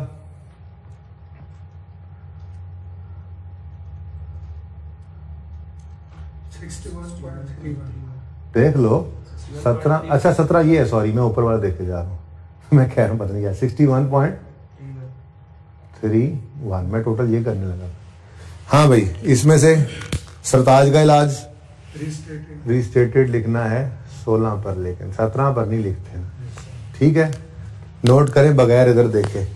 वन वन देख लो सत्रह अच्छा सत्रह ये है सॉरी मैं ऊपर वाला देखे जा रहा हूँ। मैं कह रहा हूँ पता नहीं क्या sixty one point three one मैं टोटल ये करने लगा। हाँ भाई इसमें से सरताज का इलाज रिस्टेटेड रिस्टेटेड लिखना है सोलह पर लेकिन सत्रह पर नहीं लिखते हैं। ठीक है? नोट करें बगैर इधर देखे।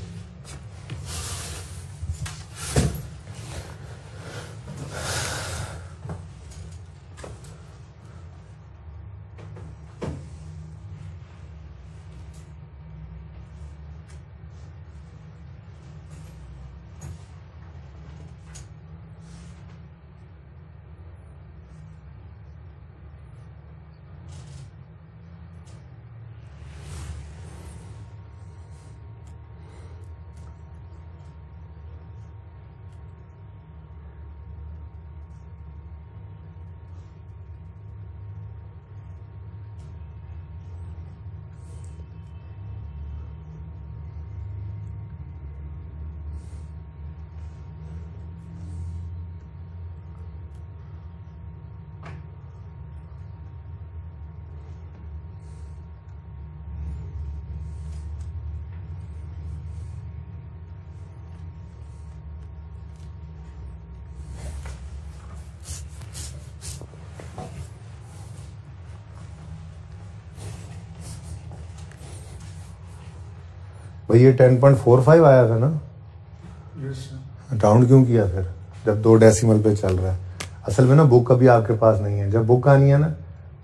भाई ये टेन पॉइंट फोर फाइव आया था ना? राउंड क्यों किया फिर? जब दो डेसिमल पे चल रहा है। असल में ना बुक अभी आपके पास नहीं है। जब बुक आनी है ना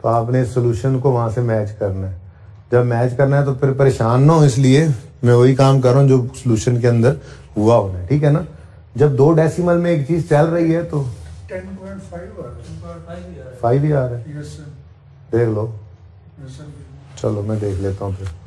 तो आपने सोल्यूशन को वहाँ से मैच करना है। जब मैच करना है तो फिर परेशान ना हो इसलिए मैं वही काम कर रहा हूँ जो सोल्यूशन के अंदर हुआ होना है। ठीक है ना? जब दो डेसिमल में एक चीज़ चल रही है तो फाइव ही आ रहा है। देख लो। चलो मैं देख लेता हूँ फिर।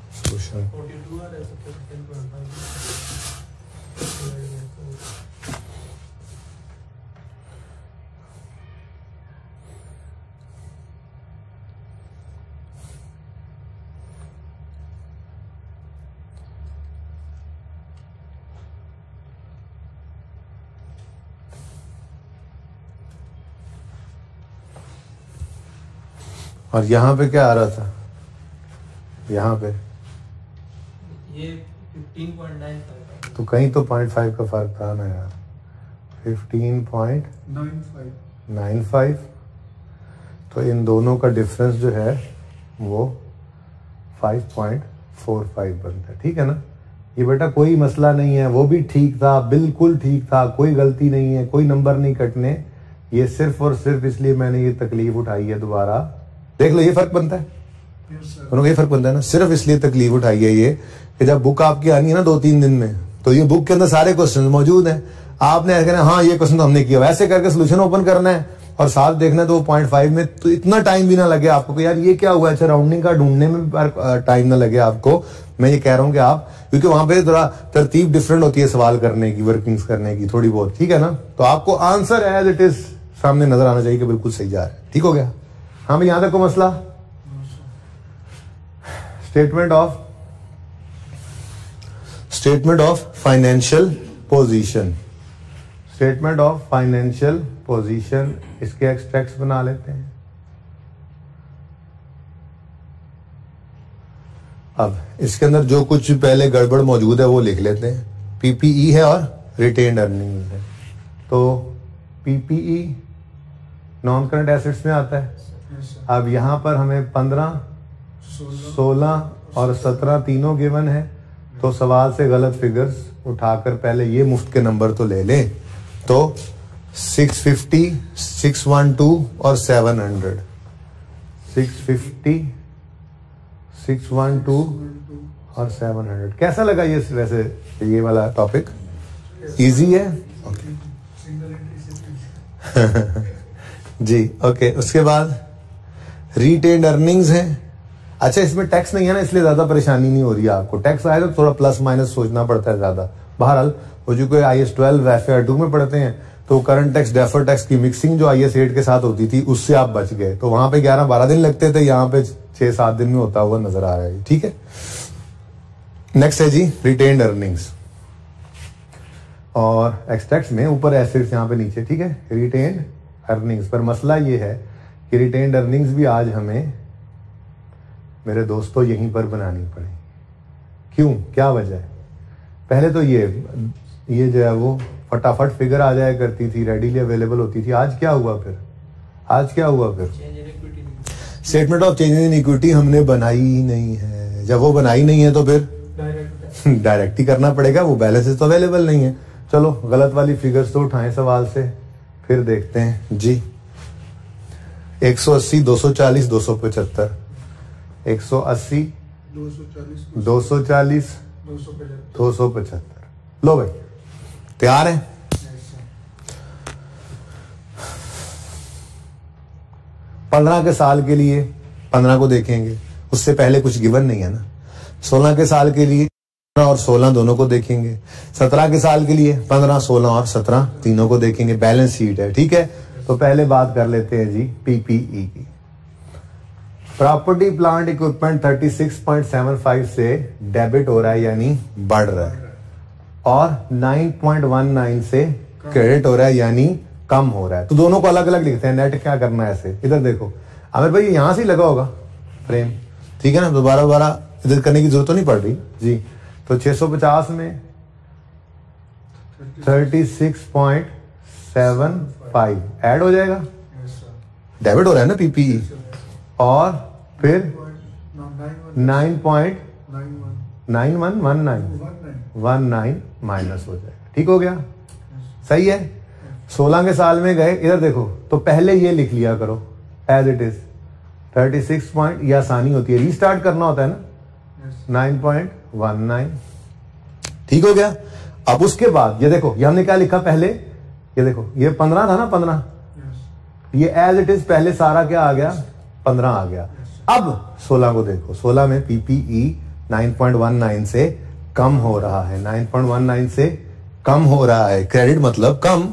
और यहाँ पे क्या आ रहा था? यहाँ पे। ये फिफ्टीन पॉइंट नाइन फाइव तो कहीं तो पॉइंट फाइव का फ़र्क था ना यार। Fifteen point nine five nine five तो इन दोनों का डिफरेंस जो है, वो फाइव पॉइंट फोर फाइव बनता है। ठीक है ना? ये बेटा कोई मसला नहीं है, वो भी ठीक था, बिल्कुल ठीक था, कोई गलती नहीं है, कोई नंबर नहीं कटने। ये सिर्फ़ और सिर्फ़ इसलिए मैंने ये तकलीफ़ उठाई है दोबारा। देख लो, ये फ़र्क बनता है। दोनों का फ़र्क बनता है ना, सिर्फ़ इसलिए तकलीफ़ उठाई है ये, कि जब बुक आपकी आनी है ना दो तीन दिन में तो ये बुक के अंदर सारे क्वेश्चन मौजूद हैं। आपने कहना हाँ ये क्वेश्चन तो हमने किया वैसे करके सोल्यूशन ओपन करना है। और साथ देखना है तो पॉइंट फाइव में तो इतना टाइम भी ना लगे आपको यार, ये क्या हुआ अच्छा राउंडिंग का ढूँढने में टाइम ना लगे आपको। मैं ये कह रहा हूँ कि आप, क्योंकि वहाँ पे थोड़ा तरतीब डिफरेंट होती है सवाल करने की वर्किंग्स करने की, थोड़ी बहुत, ठीक है ना? तो आपको आंसर एज इट इज़ सामने नज़र आना चाहिए कि बिल्कुल सही जा रहा है। ठीक हो गया? हाँ भाई, यहाँ तक को मसला? Statement of statement of financial position statement of financial position इसके एक्सट्रैक्ट्स बना लेते हैं। अब इसके अंदर जो कुछ पहले गड़बड़ मौजूद है वो लिख लेते हैं। पीपीई है और रिटेन अर्निंग है। तो पीपीई नॉन करंट एसेट्स में आता है। अब यहाँ पर हमें पंद्रह सोलह और सत्रह तीनों गिवन है तो सवाल से गलत फिगर्स उठाकर पहले ये मुफ़्त के नंबर तो ले लें। तो 650, 612 और 700 650, 612 और 700 कैसा लगा ये वैसे ये वाला टॉपिक इजी है? ओके जी ओके उसके बाद रिटेन अर्निंग्स है। अच्छा इसमें टैक्स नहीं है ना, इसलिए ज़्यादा परेशानी नहीं हो रही है आपको। टैक्स आए तो थोड़ा प्लस माइनस सोचना पड़ता है ज़्यादा। बहरहाल वो जो कोई I S twelve F two में पढ़ते हैं तो करंट टैक्स डेफर टैक्स की मिक्सिंग जो आई एस एट के साथ होती थी, उससे आप बच गए। तो वहाँ पे ग्यारह, बारह दिन लगते थे, यहाँ पे छह, सात दिन में होता हुआ नज़र आ रहा है। ठीक है? नेक्स्ट है जी रिटेन्ड अर्निंग्स और एक्सट्रैक्ट्स में ऊपर एसिड्स यहाँ पे नीचे, ठीक है? रिटेन्ड अर्निंग्स पर मसला ये है कि रिटेन्ड अर्निंग्स भी आज हमें मेरे दोस्तों यहीं पर बनानी पड़ी। क्यों? क्या वजह? है पहले तो ये ये जो है वो फटाफट फिगर आ जाया करती थी रेडीली अवेलेबल होती थी। आज क्या हुआ फिर? आज क्या हुआ फिर? Statement of change in equity हमने बनाई ही नहीं है। जब वो बनाई नहीं है तो फिर डायरेक्ट डायरेक्ट ही करना पड़ेगा। वो बैलेंसेस तो अवेलेबल नहीं है। चलो गलत वाली फिगर्स तो उठाएँ सवाल से। फिर देखते हैं। जी। 180 240 275 180 दो सौ चालीस दो सौ पचहत्तर। 275 लो भाई तैयार है? पंद्रह के साल के लिए पंद्रह को देखेंगे उससे पहले कुछ गिवन नहीं है ना। सोलह के साल के लिए और सोलह दोनों को देखेंगे। सत्रह के साल के लिए पंद्रह सोलह और सत्रह तीनों को देखेंगे। बैलेंस शीट है ठीक है? तो पहले बात कर लेते हैं जी पीपीई की। प्रॉपर्टी प्लांट इक्विपमेंट 36.75 से डेबिट हो रहा है यानी बढ़ रहा है। और 9.19 से क्रेडिट हो रहा है यानी कम हो रहा है। तो दोनों को अलग अलग लिखते हैं नेट क्या करना है ऐसे? इधर देखो। आमिर भाई यहाँ से ही लगा होगा फ्रेम ठीक है ना? दोबारा दोबारा इधर करने की ज़रूरत तो नहीं पड़ रही। जी। तो 650 में 36.75 ऐड हो जाएगा। डेबिट हो रहा है ना पीपीई और फिर nine point nine one one nine one nine minus हो जाएगा ठीक हो गया? सही है? सोलह के साल में गए इधर देखो तो पहले ये लिख लिया करो as it is thirty six point ये आसानी होती है। रीस्टार्ट करना होता है ना? नाइन पॉइंट वन नाइन ठीक हो गया? अब उसके बाद ये देखो ये हमने क्या लिखा पहले? ये देखो ये पंद्रह था ना पंद्रह? ये एज इट इज़ पहले सारा क्या आ गया? पंद्रह आ गया। अब सोलह को देखो, सोलह में पीपीई 9.19 से कम हो रहा है 9.19 से कम हो रहा है। क्रेडिट मतलब कम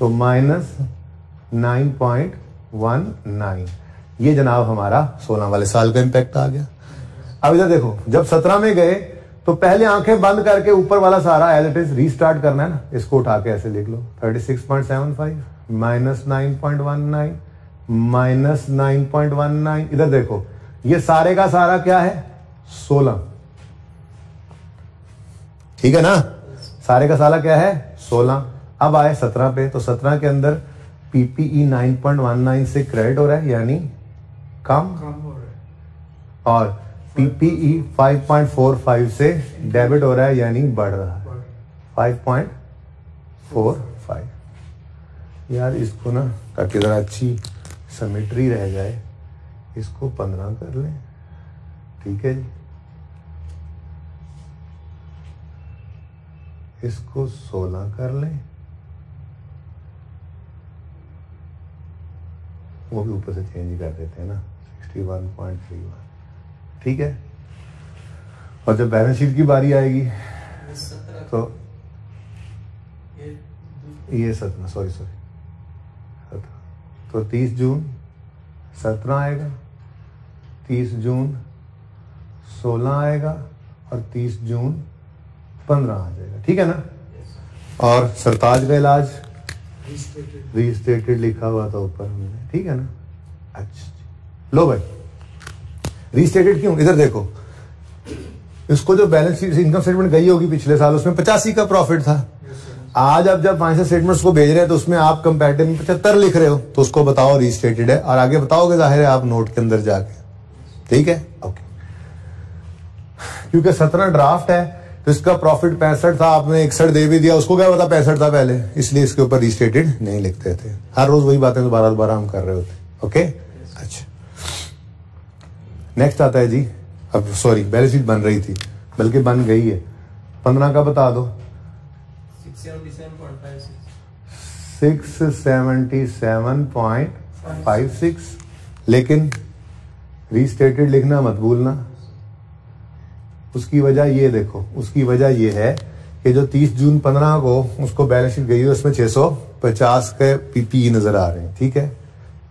तो माइनस 9.19 ये जनाब हमारा 16 वाले साल का इंपैक्ट आ गया। अब इधर देखो, जब 17 में गए तो पहले आँखें बंद करके ऊपर वाला सारा एज इट इज़ रीस्टार्ट करना है ना। इसको उठा के ऐसे लिख लो 36.75 माइनस 9.19 माइनस 9.19 इधर देखो ये सारे का सारा क्या है? 16 ठीक है ना? सारे का सारा क्या है? 16 अब आए 17 पे तो 17 के अंदर पीपीई 9.19 से क्रेडिट हो रहा है यानी कम। कम हो रहा है। और पीपीई 5.45 से डेबिट हो रहा है यानी बढ़ रहा है। फाइव पॉइंट फोर फाइव यार इसको ना ताकि जरा अच्छी समिट्री रह जाए इसको 15 कर लें। ठीक है जी? इसको 16 कर लें। वो भी ऊपर से चेंज कर देते हैं ना 61.31 ठीक है? और जब बैलेंस शीट की बारी आएगी तो ये सत्रह सॉरी सॉरी तो तीस जून सत्रह आएगा तीस जून सोलह आएगा और तीस जून पंद्रह आ जाएगा। ठीक है ना? और सरताज का इलाज. रीस्टेटेड लिखा हुआ था ऊपर हमने ठीक है ना? अच्छा लो भाई। रीस्टेटेड क्यों? इधर देखो। इसको जो बैलेंस शीट इनकम स्टेटमेंट गई होगी पिछले साल उसमें पचासी का प्रॉफिट था. आज आप जब फाइनेंशियल स्टेटमेंट्स को भेज रहे हैं तो उसमें आप कंपेरेटिव पचहत्तर लिख रहे हो तो उसको बताओ रीस्टेटेड है, और आगे बताओगे ज़ाहिर है आप नोट के अंदर जाके। ठीक है? ओके क्योंकि सत्रह ड्राफ्ट है तो इसका प्रॉफिट पैंसठ था, आपने इकसठ दे भी दिया, उसको क्या पता पैंसठ था पहले? इसलिए इसके ऊपर रीस्टेटेड नहीं लिखते थे। हर रोज वही बातें दोबारा दोबारा हम कर रहे होते ओके अच्छा। नेक्स्ट आता है जी। अब सॉरी बैलेंस शीट बन रही थी, बल्कि बन गई है। पंद्रह का बता दो six seventy seven point five six seventy seven point five six लेकिन रीस्टेटेड लिखना मत भूलना। उसकी वजह ये देखो उसकी वजह ये है कि जो 30 जून 15 को उसको बैलेंस शीट गई है उसमें 650 के पीपी नज़र आ रहे हैं ठीक है?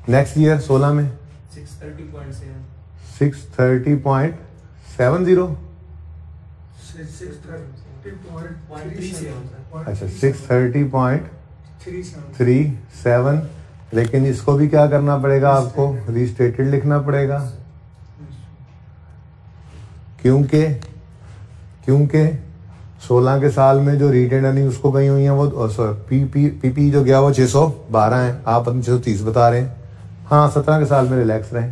नेक्स्ट ईयर 16 में? Six thirty point seven 630.70 point three seven sir 630.37 three लेकिन इसको भी क्या करना पड़ेगा आपको? रीस्टेटेड लिखना पड़ेगा। क्योंकि क्योंकि 16 के साल में जो रिटेन अर्निंग उसको गई हुई है वो पी पी पी पी जो गया वो 612 है। आप अपनी 630 बता रहे हैं। हाँ 17 के साल में रिलैक्स रहे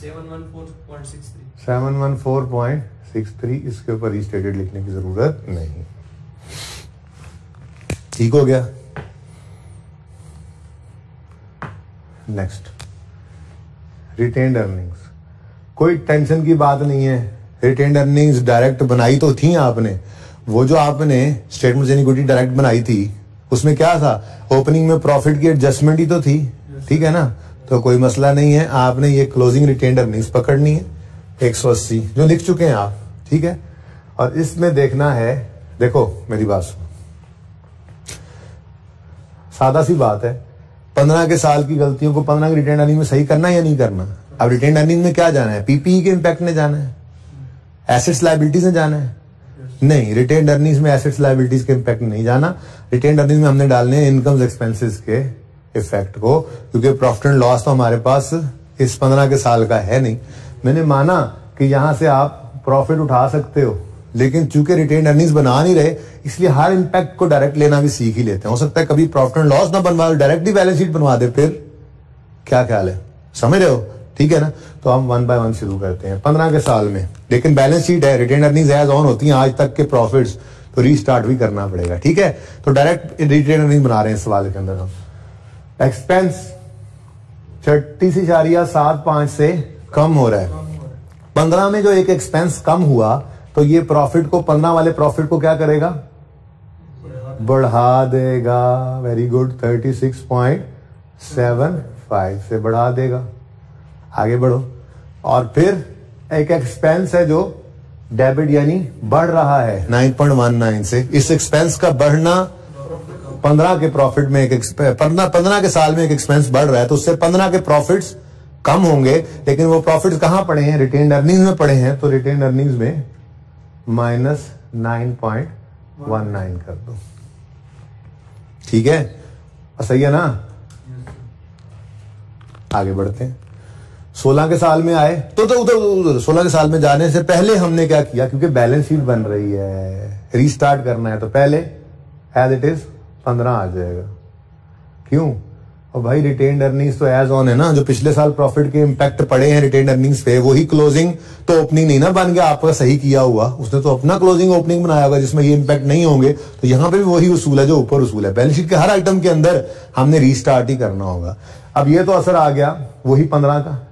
seven one four point six three seven one four point six three इसके ऊपर रीस्टेटेड लिखने की ज़रूरत नहीं। ठीक हो गया। नेक्स्ट रिटेन अर्निंग्स कोई टेंशन की बात नहीं है। रिटेन्ड अर्निंग्स डायरेक्ट बनाई तो थी आपने। वो जो आपने स्टेटमेंट इक्विटी डायरेक्ट बनाई थी उसमें क्या था? ओपनिंग में प्रॉफिट की एडजस्टमेंट ही तो थी। ठीक है ना? तो कोई मसला नहीं है। आपने ये क्लोजिंग रिटेन अर्निंग्स पकड़नी है। 180 जो लिख चुके हैं आप। ठीक है? और इसमें देखना है देखो मेरी बात सुनो। सादा सी बात है। पंद्रह के साल की गलतियों को पंद्रह के रिटर्न अर्निंग में सही करना या नहीं करना? अब रिटर्न अर्निंग में क्या जाना है? पीपीई के इम्पैक्ट में जाना है। एसेट्स लाइबिलिटीज में जाना है? नहीं रिटेन अर्निंग्स में एसेट्स लाइबिलिटीज के इम्पैक्ट नहीं जाना। रिटेन अर्निंग में हमने डालने इनकम एक्सपेंसेस के इफ़ेक्ट को, क्योंकि प्रॉफिट एंड लॉस तो हमारे पास इस पंद्रह के साल का है नहीं। मैंने माना कि यहाँ से आप प्रॉफिट उठा सकते हो। लेकिन चूँकि रिटेन अर्निंग्स बना नहीं रहे, इसलिए हर इम्पैक्ट को डायरेक्ट लेना भी सीख ही लेते हैं। हो सकता है कभी प्रॉफिट एंड लॉस ना बनवा डायरेक्ट ही बैलेंस शीट बनवा दे, फिर क्या ख्याल है? समझ रहे हो? ठीक है ना? तो हम वन बाय वन शुरू करते हैं। पंद्रह के साल में। लेकिन बैलेंस शीट है रिटेन अर्निंग्स एज ऑन होती हैं, आज तक के प्रॉफिट्स तो रीस्टार्ट भी करना पड़ेगा। ठीक है? तो डायरेक्ट रिटेन अर्निंग बना रहे हैं सवाल के अंदर हम। एक्सपेंस छत्तीस इशारिया सात पाँच से कम हो रहा है। पंद्रह में जो एक एक्सपेंस कम हुआ तो ये प्रॉफिट को पंद्रह वाले प्रॉफिट को क्या करेगा? बढ़ा देगा। Very good thirty six point seven five से बढ़ा देगा। आगे बढ़ो। और फिर एक एक्सपेंस है जो डेबिट यानी बढ़ रहा है। 9.19 से इस एक्सपेंस का बढ़ना पंद्रह के प्रॉफिट में एक पंद्रह के साल में एक एक्सपेंस बढ़ रहा है तो उससे पंद्रह के प्रॉफिट्स कम होंगे, लेकिन वो प्रॉफिट्स कहाँ पड़े हैं? रिटेन अर्निंग्स में पड़े हैं तो रिटेन अर्निंग्स में minus nine point one nine कर दो। ठीक है? सही है ना? आगे बढ़ते हैं। सोलह के साल में आए। तो तो उधर सोलह के साल में जाने से पहले हमने क्या किया? क्योंकि बैलेंस शीट बन रही है। रीस्टार्ट करना है तो पहले एज इट इज़ पंद्रह आ जाएगा। क्यों? और भाई रिटेन अर्निंग्स तो एज ऑन है ना, जो पिछले साल प्रॉफिट के इम्पैक्ट पड़े हैं रिटेन अर्निंग्स पे, वही क्लोजिंग तो ओपनिंग नहीं ना बन गया, आपका सही किया हुआ। उसने तो अपना क्लोजिंग ओपनिंग बनाया होगा, जिसमें ये इम्पैक्ट नहीं होंगे। तो यहाँ पे भी वही उसूल है, जो ऊपर उसूल है। बैलेंस शीट के हर आइटम के अंदर हमने रीस्टार्ट ही करना होगा। अब ये तो असर आ गया, वही पंद्रह का।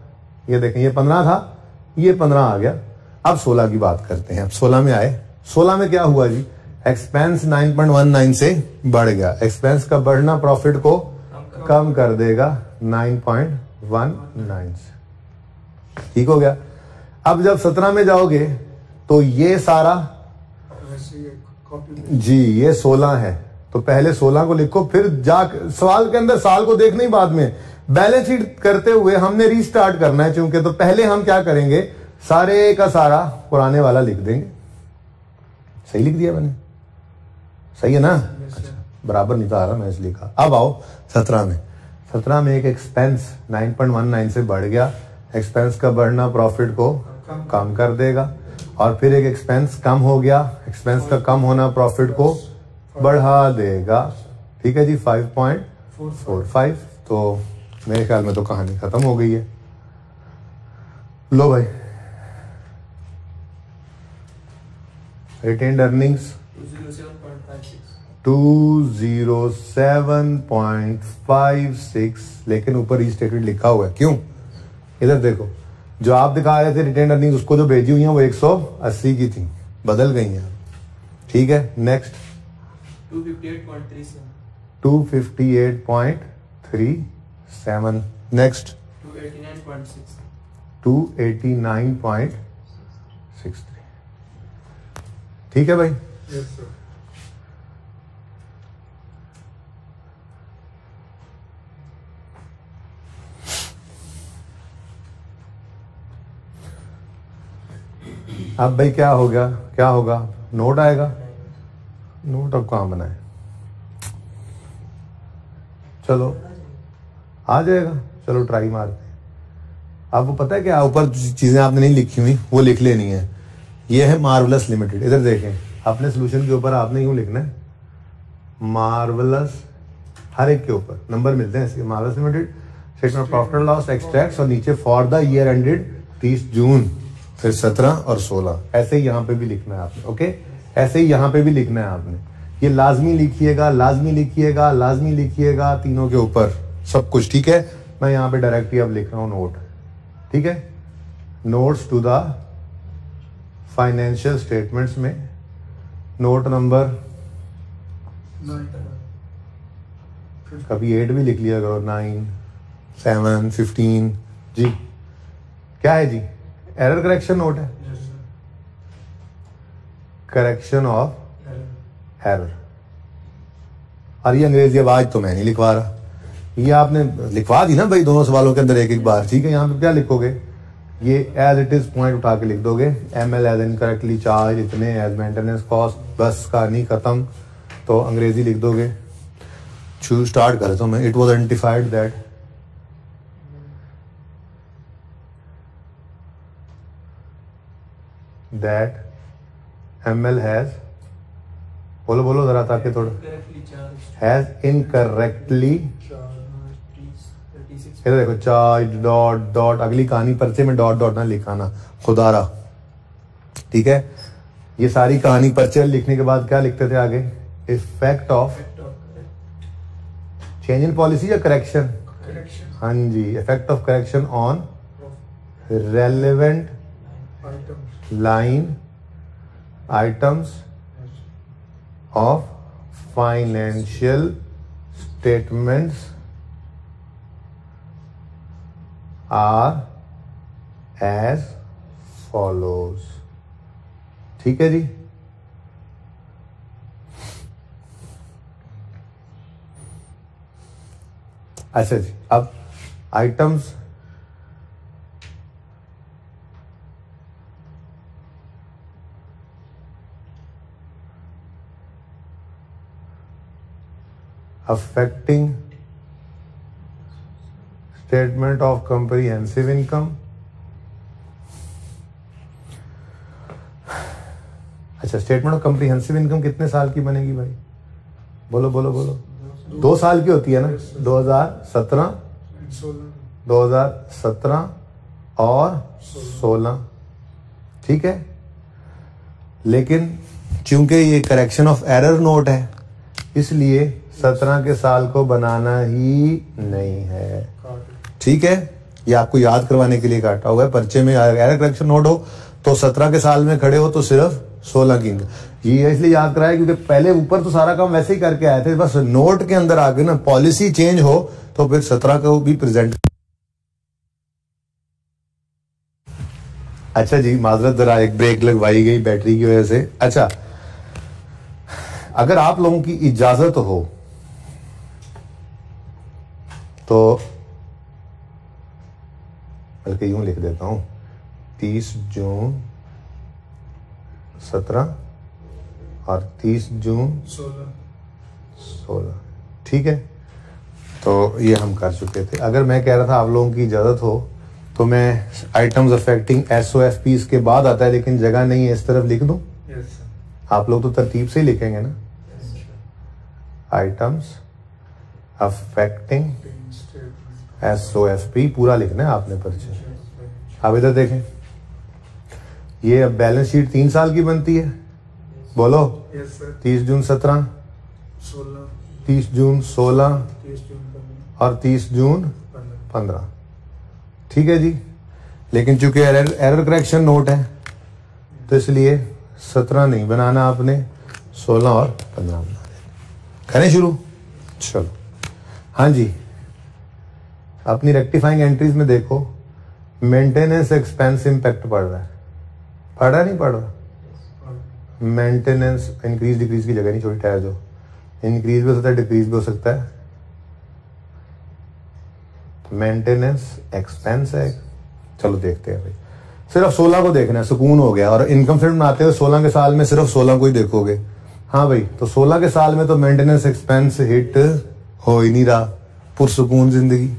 ये देखें, ये पंद्रह था, ये पंद्रह आ गया। अब सोलह की बात करते हैं। अब सोलह में आए। सोलह में क्या हुआ जी? एक्सपेंस 9.19 से बढ़ गया। एक्सपेंस का बढ़ना प्रॉफिट को कम कर देगा 9.19 से। ठीक हो गया? अब जब 17 में जाओगे तो ये सारा जी ये 16 है। तो पहले 16 को लिखो फिर जा सवाल के अंदर साल को देखने ही बाद में। बैलेंस शीट करते हुए हमने रीस्टार्ट करना है चूँकि तो पहले हम क्या करेंगे? सारे का सारा पुराने वाला लिख देंगे। सही लिख दिया मैंने? सही है ना? अच्छा, बराबर नहीं तो आ रहा मैं इसलिए कहा। अब आओ सत्रह में। सत्रह में एक एक्सपेंस 9.19 से बढ़ गया। एक्सपेंस का बढ़ना प्रॉफिट को कम कर देगा। और फिर एक एक्सपेंस कम हो गया। एक्सपेंस का कम होना प्रॉफिट को बढ़ा देगा। ठीक है जी फाइव पॉइंट फोर फाइव तो मेरे ख्याल में तो कहानी खत्म हो गई है। लो भाई। Retained earnings 207.56. 207.56 लेकिन ऊपर रिस्टेटेड लिखा हुआ है। क्यों? इधर देखो जो आप दिखा रहे थे रिटेन अर्निंग उसको जो भेजी हुई है वो 180 की थी। बदल गई हैं। ठीक है नेक्स्ट 258.37. 258.37 नेक्स्ट 289.6. 289.63 ठीक है भाई? यस सर अब भाई क्या हो गया? क्या होगा? नोट आएगा? नोट अब कहाँ बनाए? चलो, आ जाएगा। चलो ट्राई मारते आपको पता है क्या? ऊपर चीज़ें आपने नहीं लिखी हुई, वो लिख लेनी है। ये है मार्वलस लिमिटेड इधर देखें, अपने सोल्यूशन के ऊपर आपने यूँ लिखना है? मार्वलस हर एक के ऊपर। नंबर मिलते हैं marvellous limited of profit loss extract और नीचे for the year ended 30 June. फिर 17 और 16 ऐसे ही यहाँ पे भी लिखना है आपने ओके ऐसे ही यहाँ पे भी लिखना है आपने। ये लाजमी लिखिएगा लाजमी लिखिएगा लाजमी लिखिएगा तीनों के ऊपर। सब कुछ, ठीक है? मैं यहाँ पे डायरेक्ट ही अब लिख रहा हूँ नोट ठीक है? Notes to the financial statements में। नोट नंबर कभी एट भी लिख लिया करो नाइन सेवन फिफ्टीन जी। क्या है जी? एरर करेक्शन नोट है? करेक्शन ऑफ़ एरर और ये अंग्रेज़ी आवाज़ तो मैं नहीं लिखवा रहा। ये आपने लिखवा दी ना भाई दोनों सवालों के अंदर एक एक बार ठीक है? यहाँ पे क्या लिखोगे? ये एज इट इज़ पॉइंट उठा के लिख दोगे। M L as incorrectly charge इतने एज मेंटेनेंस कॉस्ट बस का नहीं खत्म तो अंग्रेज़ी लिख दोगे। चू स्टार्ट कर तो मैं it was identified that that ml has बोलो बोलो जरा ताकि थोड़ा। Has incorrectly 36. इधर देखो चार्ज डॉट डॉट अगली कहानी पर्चे में डॉट डॉट ना लिखाना खुदारा। ठीक है? ये सारी कहानी पर्चे लिखने के बाद क्या लिखते थे आगे? Effect of Effect of correct. Change in policy या करेक्शन करेक्शन हाँ जी effect of correction on relevant line items of financial statements are as follows ठीक है जी? अच्छा जी, अब items affecting statement of comprehensive income. अच्छा स्टेटमेंट ऑफ़ कम्प्रीहेंसिव इनकम कितने साल की बनेगी भाई? बोलो बोलो बोलो। दो साल की होती है ना? 2017 सोलह 2017 और 16 ठीक है? लेकिन चूँकि ये करेक्शन ऑफ़ एरर नोट है, इसलिए 17 के साल को बनाना ही नहीं है। ठीक है? ये आपको याद करवाने के लिए काटा हुआ है। पर्चे में एरर करेक्शन नोट हो तो 17 के साल में खड़े हो तो सिर्फ़ 16 की ये इसलिए याद कराया क्योंकि पहले ऊपर तो सारा काम वैसे ही करके आए थे। बस नोट के अंदर आगे ना पॉलिसी चेंज हो तो फिर 17 को भी प्रेजेंट। अच्छा जी माजरत जरा एक ब्रेक लगवाई गई बैटरी की वजह से। अच्छा अगर आप लोगों की इजाज़त हो तो बल्कि यूँ लिख देता हूँ। तीस जून सत्रह और तीस जून सोलह। सोलह। ठीक है? तो ये हम कर चुके थे। अगर मैं कह रहा था आप लोगों की इजाज़त हो तो मैं items affecting S O F P इसके बाद आता है लेकिन जगह नहीं है इस तरफ़ लिख दूँ? सर आप लोग तो तरतीब से ही लिखेंगे ना? Items affecting. S O F P पूरा लिखना है आपने परिचय। अब इधर देखें। ये अब बैलेंस शीट तीन साल की बनती है। बोलो। तीस जून सत्रह। सोलह। तीस जून सोलह। जून और तीस जून पंद्रह। पंद्रह। ठीक है जी। लेकिन चूँकि एरर एरर करेक्शन नोट है तो इसलिए सत्रह नहीं बनाना आपने सोलह और पंद्रह बना देना। करें शुरू। चलो। हाँ जी। अपनी रेक्टिफाइंग एंट्रीज में देखो मेंटेनेंस एक्सपेंस इम्पैक्ट पड़ रहा है। पड़ रहा नहीं पड़ रहा? मेंटेनेंस इंक्रीज डिक्रीज की जगह नहीं, छोटी ठहर जो इंक्रीज भी हो सकता है डिक्रीज भी हो सकता है। मेंटेनेंस एक्सपेंस है चलो देखते हैं भाई। सिर्फ़ 16 को देखना है, सुकून हो गया। और इनकम स्टेटमेंट आते हो 16 के साल में सिर्फ़ 16 को ही देखोगे। हाँ भाई तो 16 के साल में तो मेंटेनेंस एक्सपेंस हिट हो ही नहीं रहा। पुरसकून ज़िंदगी।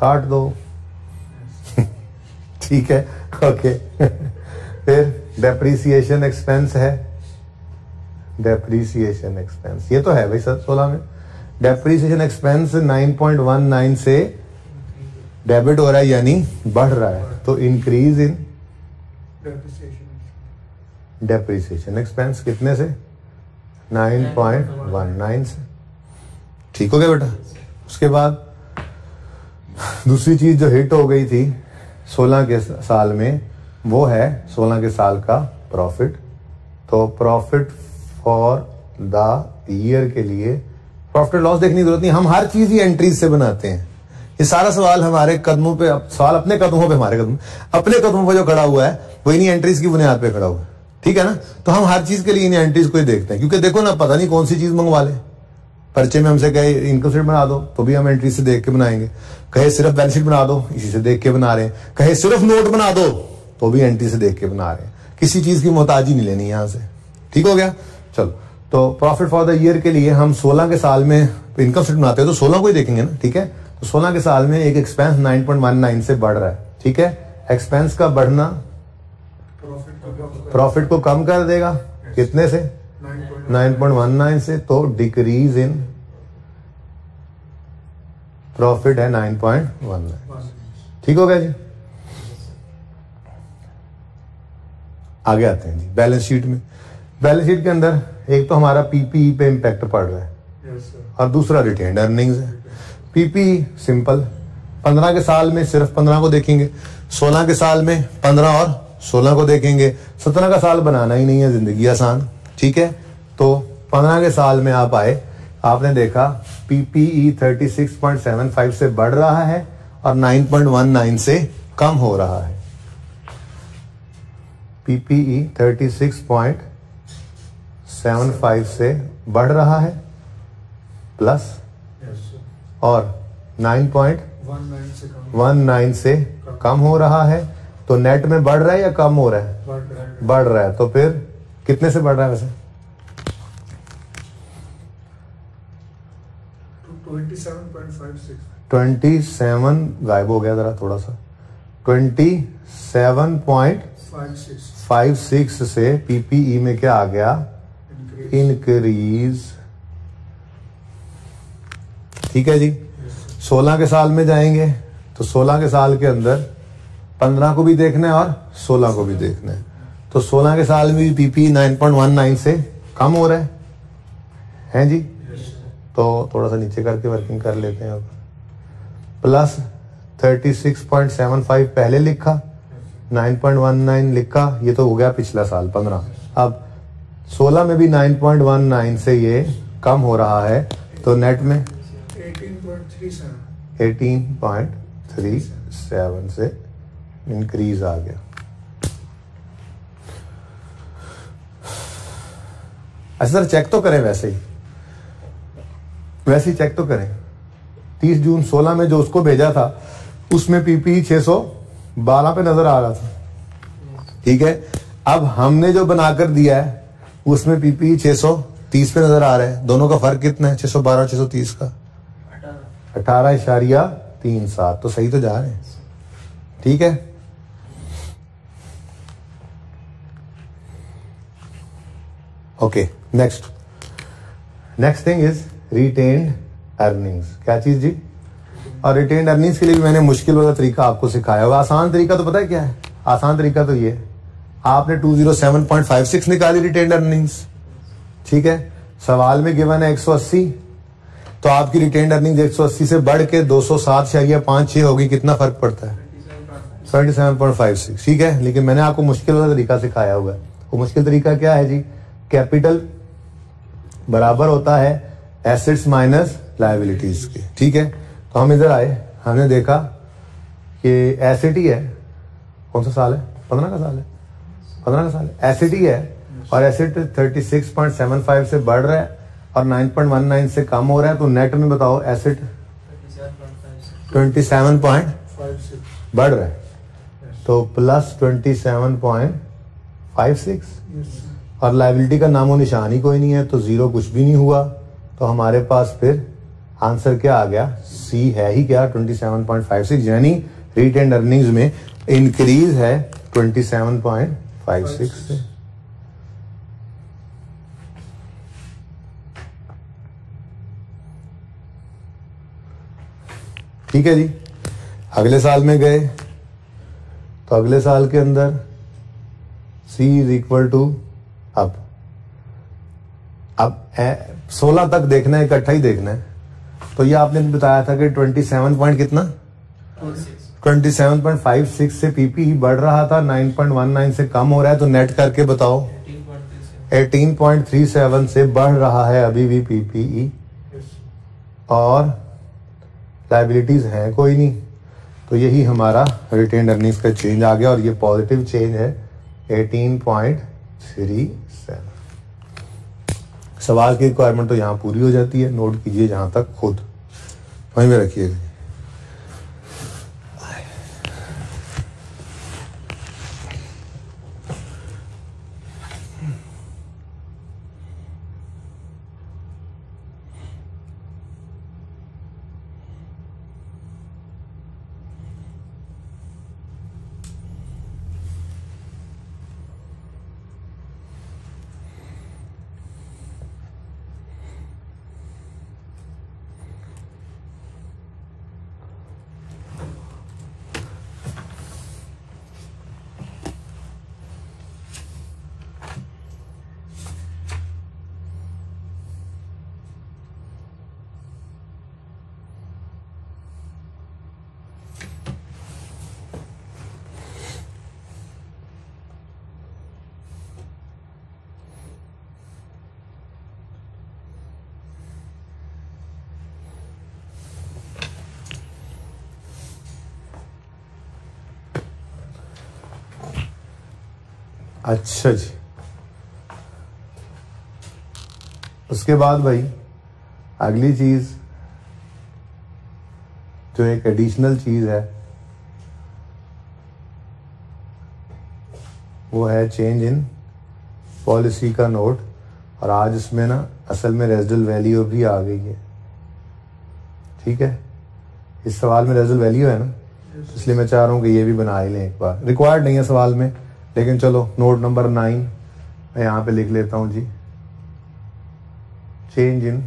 काट दो। ठीक है? ओके फिर डेप्रीसिएशन एक्सपेंस है। डेप्रीसिएशन एक्सपेंस ये तो है भाई सर, सोलह में। डेप्रीसिएशन एक्सपेंस 9.19 से डेबिट हो रहा है, यानी बढ़ रहा है। तो इंक्रीज इन. डेप्रीसिएशन एक्सपेंस कितने से? 9.19 से। ठीक हो गया बेटा? उसके बाद दूसरी चीज़ जो हिट हो गई थी 16 के साल में, वो है 16 के साल का प्रॉफिट तो प्रॉफिट फॉर द ईयर के लिए प्रॉफिट लॉस देखने की ज़रूरत नहीं। हम हर चीज़ ही एंट्रीज से बनाते हैं। ये सारा सवाल हमारे कदमों पे सवाल अपने कदमों पे, हमारे कदम, अपने कदमों पे जो खड़ा हुआ है, वो इन्हीं एंट्रीज की बुनियाद पे खड़ा हुआ है। ठीक है ना? तो हम हर चीज़ के लिए इन्हीं एंट्रीज को ही देखते हैं। क्योंकि देखो ना, पता नहीं कौन सी चीज़ मंगवा ले। पर्चे में हमसे कहे इनकम स्टेटमेंट बना दो तो भी हम एंट्री से देख के बनाएँगे। कहे सिर्फ़ बैलेंस शीट बना दो इसी से देख के बना रहे हैं। कहे सिर्फ़ नोट बना दो तो भी एंट्री से देख के बना रहे हैं। किसी चीज़ की मोहताजी नहीं लेनी यहाँ से। ठीक हो गया? चलो। तो प्रॉफिट फॉर द ईयर के लिए हम 16 के साल में इनकम स्टेटमेंट बनाते हैं तो 16 को ही देखेंगे ना ठीक है? तो 16 के साल में एक एक्सपेंस 9.19 से बढ़ रहा है ठीक है? एक्सपेंस का बढ़ना प्रॉफिट को कम कर देगा। कितने से? 9.1. 9.19 से तो डिक्रीज इन प्रॉफिट है 9.19 ठीक हो गया जी? आगे आते हैं जी बैलेंस शीट में। बैलेंस शीट के अंदर एक तो हमारा पीपीई पे इम्पैक्ट पड़ रहा है। Yes, और दूसरा रिटेन अर्निंग्स है। पीपी सिंपल पंद्रह के साल में सिर्फ़ पंद्रह को देखेंगे। सोलह के साल में पंद्रह और सोलह को देखेंगे। सत्रह का साल बनाना ही नहीं है ज़िंदगी आसान। ठीक है? तो पंद्रह के साल में आप आए आपने देखा PPE thirty six point seven five से बढ़ रहा है और नाइन पॉइंट वन नाइन से कम हो रहा है। PPE thirty six point seven five से बढ़ रहा है प्लस और 9.19 One nine से कम से कम हो रहा है तो नेट में बढ़ रहा है या कम हो रहा है? बढ़ रहा है। बढ़ रहा है तो फिर कितने से बढ़ रहा है वैसे? Twenty seven point five six 27 गायब हो गया जरा थोड़ा सा। 27.56 फाइव सिक्स से पीपीई में क्या आ गया? इंक्रीज इंक्रीज ठीक है जी? 16 के साल में जाएँगे तो 16 के साल के अंदर 15 को भी देखना है और 16 को भी देखना है। तो 16 के साल में भी पीपी 9.19 से कम हो रहा है। हैं जी? तो थोड़ा सा नीचे करके वर्किंग कर लेते हैं अब। प्लस 36.75 पहले लिखा 9.19 लिखा ये तो हो गया पिछला साल 15 अब 16 में भी 9.19 से ये कम हो रहा है तो नेट में एटीन पॉइंट थ्री सेवन 18.37 से इंक्रीज आ गया। अच्छा सर चेक तो करें वैसे ही। वैसे ही चेक तो करें। 30 जून 16 में जो उसको भेजा था, उसमें पीपी 612 पे नज़र आ रहा था। ठीक है? अब हमने जो बनाकर दिया है, उसमें पीपी 630 पे नज़र आ रहा है। दोनों का फ़र्क कितना है? 612 630 का। अठारह इशारिया तीन सात। तो सही तो जा रहे हैं। ठीक है? Okay next next thing is retained earnings क्या चीज़ जी? और रिटेन्ड अर्निंग्स के लिए भी मैंने मुश्किल वाला तरीका आपको सिखाया होगा आसान तरीका तो पता है क्या है? आसान तरीका तो ये आपने 207.56 निकाली रिटेन्ड अर्निंग्स ठीक है? सवाल में गिवन है 180 तो आपकी रिटेन्ड अर्निंग 180 से बढ़ के 207 शरिया पाँच छह होगी। कितना फ़र्क पड़ता है? 37.56 ठीक है? लेकिन मैंने आपको मुश्किल वाला तरीका सिखाया हुआ है। वो मुश्किल तरीका क्या है जी? कैपिटल बराबर होता है एसेट्स माइनस लाइबिलिटीज के। ठीक है? तो हम इधर आए। हमने देखा कि एसेट ही है। कौन सा साल है? पंद्रह का साल है। पंद्रह का साल है। एसेट ही है। और एसेट 36.75 से बढ़ रहा है और 9.19 से कम हो रहा है। तो नेट में बताओ एसेट 27 पॉइंट फाइव बढ़ रहा है। तो plus twenty seven point five six और लाइबिलिटी का नामो निशान ही कोई नहीं है तो ज़ीरो कुछ भी नहीं हुआ। तो हमारे पास फिर आंसर क्या आ गया? सी है ही क्या? 27.56 यानी रिटेन अर्निंग्स में इंक्रीज है 27.56 से। ठीक है जी। अगले साल में गए तो अगले साल के अंदर सी इज़ इक्वल टू अब। अब सोलह तक देखना है, इकट्ठा ही देखना है। तो ये आपने बताया था कि 27 पॉइंट कितना? 27.56 से पीपी ही बढ़ रहा था 9.19 से कम हो रहा है तो नेट करके बताओ। 18.37 से बढ़ रहा है अभी भी पीपीई यस और लाइबिलिटीज हैं कोई नहीं। तो यही हमारा रिटेन अर्निंग्स का चेंज आ गया और ये पॉजिटिव चेंज है 18.37 सवाल की रिक्वायरमेंट तो यहाँ पूरी हो जाती है। नोट कीजिए जहाँ तक खुद। वहीं में रखिएगा अच्छा जी उसके बाद भाई अगली चीज़ जो एक एडिशनल चीज़ है वो है चेंज इन पॉलिसी का नोट और आज इसमें ना असल में रेजिडल वैल्यू भी आ गई है। ठीक है? इस सवाल में रेजिडल वैल्यू है ना? इसलिए मैं चाह रहा हूँ कि ये भी बना ही लें एक बार। रिक्वायर्ड नहीं है सवाल में लेकिन चलो नोट नंबर नाइन मैं यहाँ पे लिख लेता हूँ जी। चेंज इन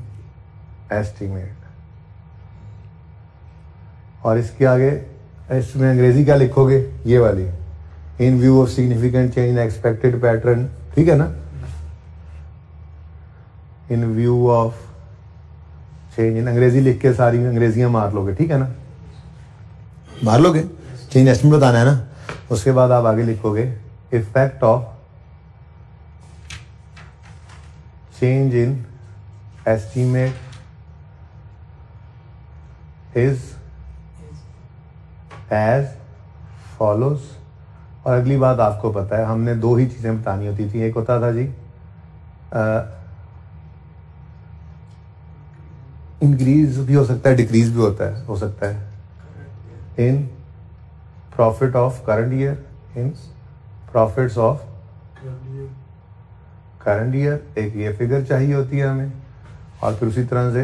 एस्टिमेट और इसके आगे, इसमें अंग्रेज़ी क्या लिखोगे? ये वाली। In view of significant change in expected pattern ठीक है ना? In view of change in अंग्रेज़ी लिख के सारी अंग्रेजियाँ मार लोगे, ठीक है ना? मार लोगे? चेंज एस्टिमेट बताना है ना? उसके बाद आप आगे लिखोगे effect of change in estimate is as follows और अगली बात आपको पता है हमने दो ही चीज़ें बतानी होती थी। एक होता था जी इंक्रीज भी हो सकता है डिक्रीज भी होता है हो सकता है। In profit of current year in profits of current year एक ये फिगर चाहिए होती है हमें। और फिर उसी तरह से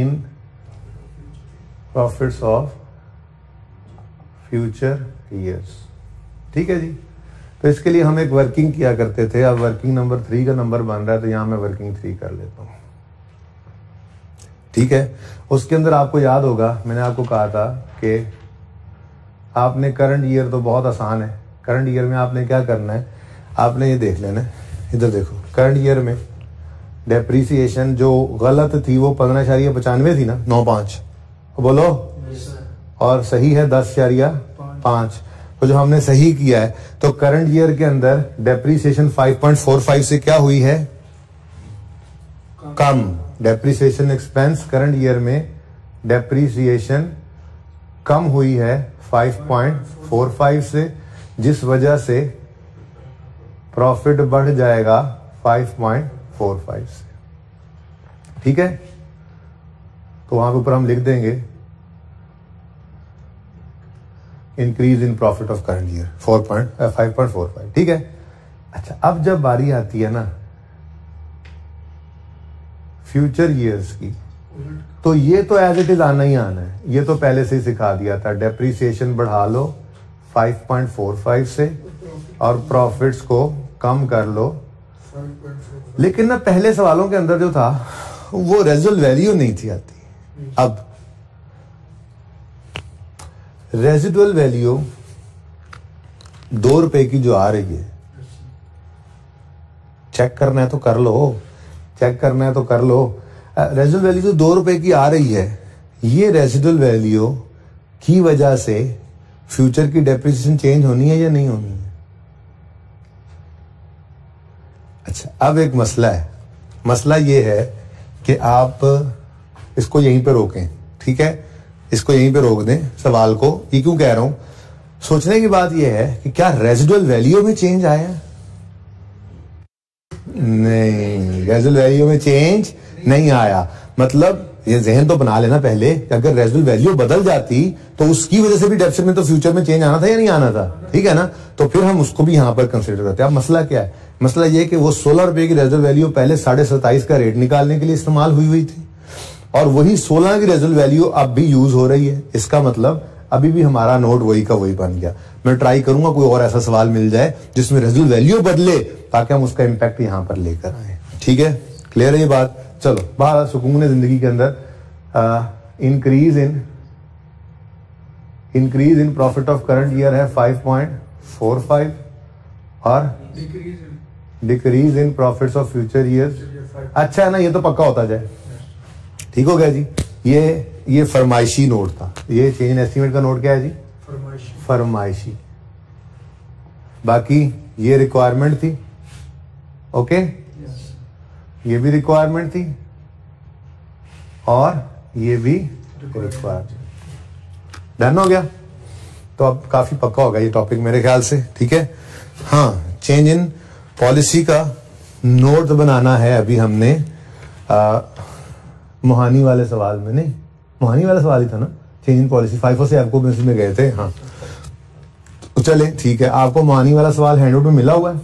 in profits of future years ठीक है जी? तो इसके लिए हम एक वर्किंग किया करते थे। अब वर्किंग नंबर थ्री का नंबर बन रहा है तो यहाँ मैं वर्किंग थ्री कर लेता हूँ। ठीक है? उसके अंदर आपको याद होगा, मैंने आपको कहा था कि आपने करंट ईयर तो बहुत आसान है। करंट ईयर में आपने क्या करना है? आपने ये देख लेना है। इधर देखो करंट ईयर में डेप्रीसिएशन जो गलत थी वो पंद्रह शारिया पचानवे थी ना? नौ पाँच। बोलो। और सही है दस शारिया पाँच। तो जो हमने सही किया है तो करंट ईयर के अंदर डेप्रीसिएशन 5.45 से क्या हुई है? कम। डेप्रीसिएशन एक्सपेंस करंट ईयर में डेप्रीसिएशन कम हुई है 5.45 से जिस वजह से प्रॉफिट बढ़ जाएगा 5.45 से ठीक है? तो वहाँ के ऊपर हम लिख देंगे increase in profit of current year four point five point four five ठीक है? अच्छा अब जब बारी आती है ना फ्यूचर ईयर्स की तो ये तो एज इट इज़ आना ही आना है। ये तो पहले से ही सिखा दिया था। डेप्रीसिएशन बढ़ा लो 5.45 से, और प्रॉफिट्स को कम कर लो लेकिन ना पहले सवालों के अंदर जो था, वो रेजल वैल्यू नहीं थी आती। अब रेजिडुअल वैल्यू दो रुपए की जो आ रही है चेक करना है तो कर लो चेक करना है तो कर लो। रेजिडुअल वैल्यू जो दो रुपए की आ रही है, ये रेजिडुअल वैल्यू की वजह से फ्यूचर की डेप्रिसिएशन चेंज होनी है या नहीं होनी है अच्छा अब एक मसला है। मसला ये है कि आप इसको यहीं पे रोकें, ठीक है? इसको यहीं पे रोक दें, सवाल को। ये क्यों कह रहा हूँ? सोचने की बात यह है कि क्या रेजिडुअल वैल्यू में चेंज आया? नहीं रेजिडुअल वैल्यू में चेंज नहीं आया। मतलब ये जहन तो बना लेना पहले कि अगर रेजिडुअल वैल्यू बदल जाती तो उसकी वजह से भी डेफिसिट में तो फ्यूचर में चेंज आना था या नहीं आना था? ठीक है ना? तो फिर हम उसको भी यहाँ पर कंसिडर करते हैं। अब मसला क्या है? मसला ये कि वो सोलह रुपए की रेजल वैल्यू पहले साढ़े सत्ताईस का रेट निकालने के लिए इस्तेमाल हुई हुई थी। और वही 16 की रेजल वैल्यू अब भी यूज़ हो रही है। इसका मतलब अभी भी हमारा नोट वही का वही बन गया। मैं ट्राई करूँगा, कोई और ऐसा सवाल मिल जाए जिसमें रेजल वैल्यू बदले ताकि हम उसका इंपैक्ट यहाँ पर लेकर आए। ठीक है? क्लियर है ये बात? चलो बाहर सुकून ज़िंदगी के अंदर। Increase in increase in profit of current year है 5.45 और? Decrease in profits of future year अच्छा है ना ये तो पक्का होता जाए। ठीक हो गया जी। ये ये फरमाइशी नोट था। ये चेंज इन एस्टिमेट का नोट क्या है जी? फरमाइशी। फरमाइशी। बाकी ये रिक्वायरमेंट थी। ओके ये भी रिक्वायरमेंट थी। और ये भी रिक्वायरमेंट डन हो गया? तो अब काफ़ी पक्का होगा ये टॉपिक मेरे ख्याल से। ठीक है? हाँ चेंज इन पॉलिसी का नोट बनाना है अभी हमने। आ, मोहानी वाले सवाल में नहीं मोहानी वाला सवाल ही था ना चेंज इन पॉलिसी फाइव से आपको मैसेज में गए थे हाँ। तो चले ठीक है आपको मोहानी वाला सवाल हैंडआउट में मिला हुआ है?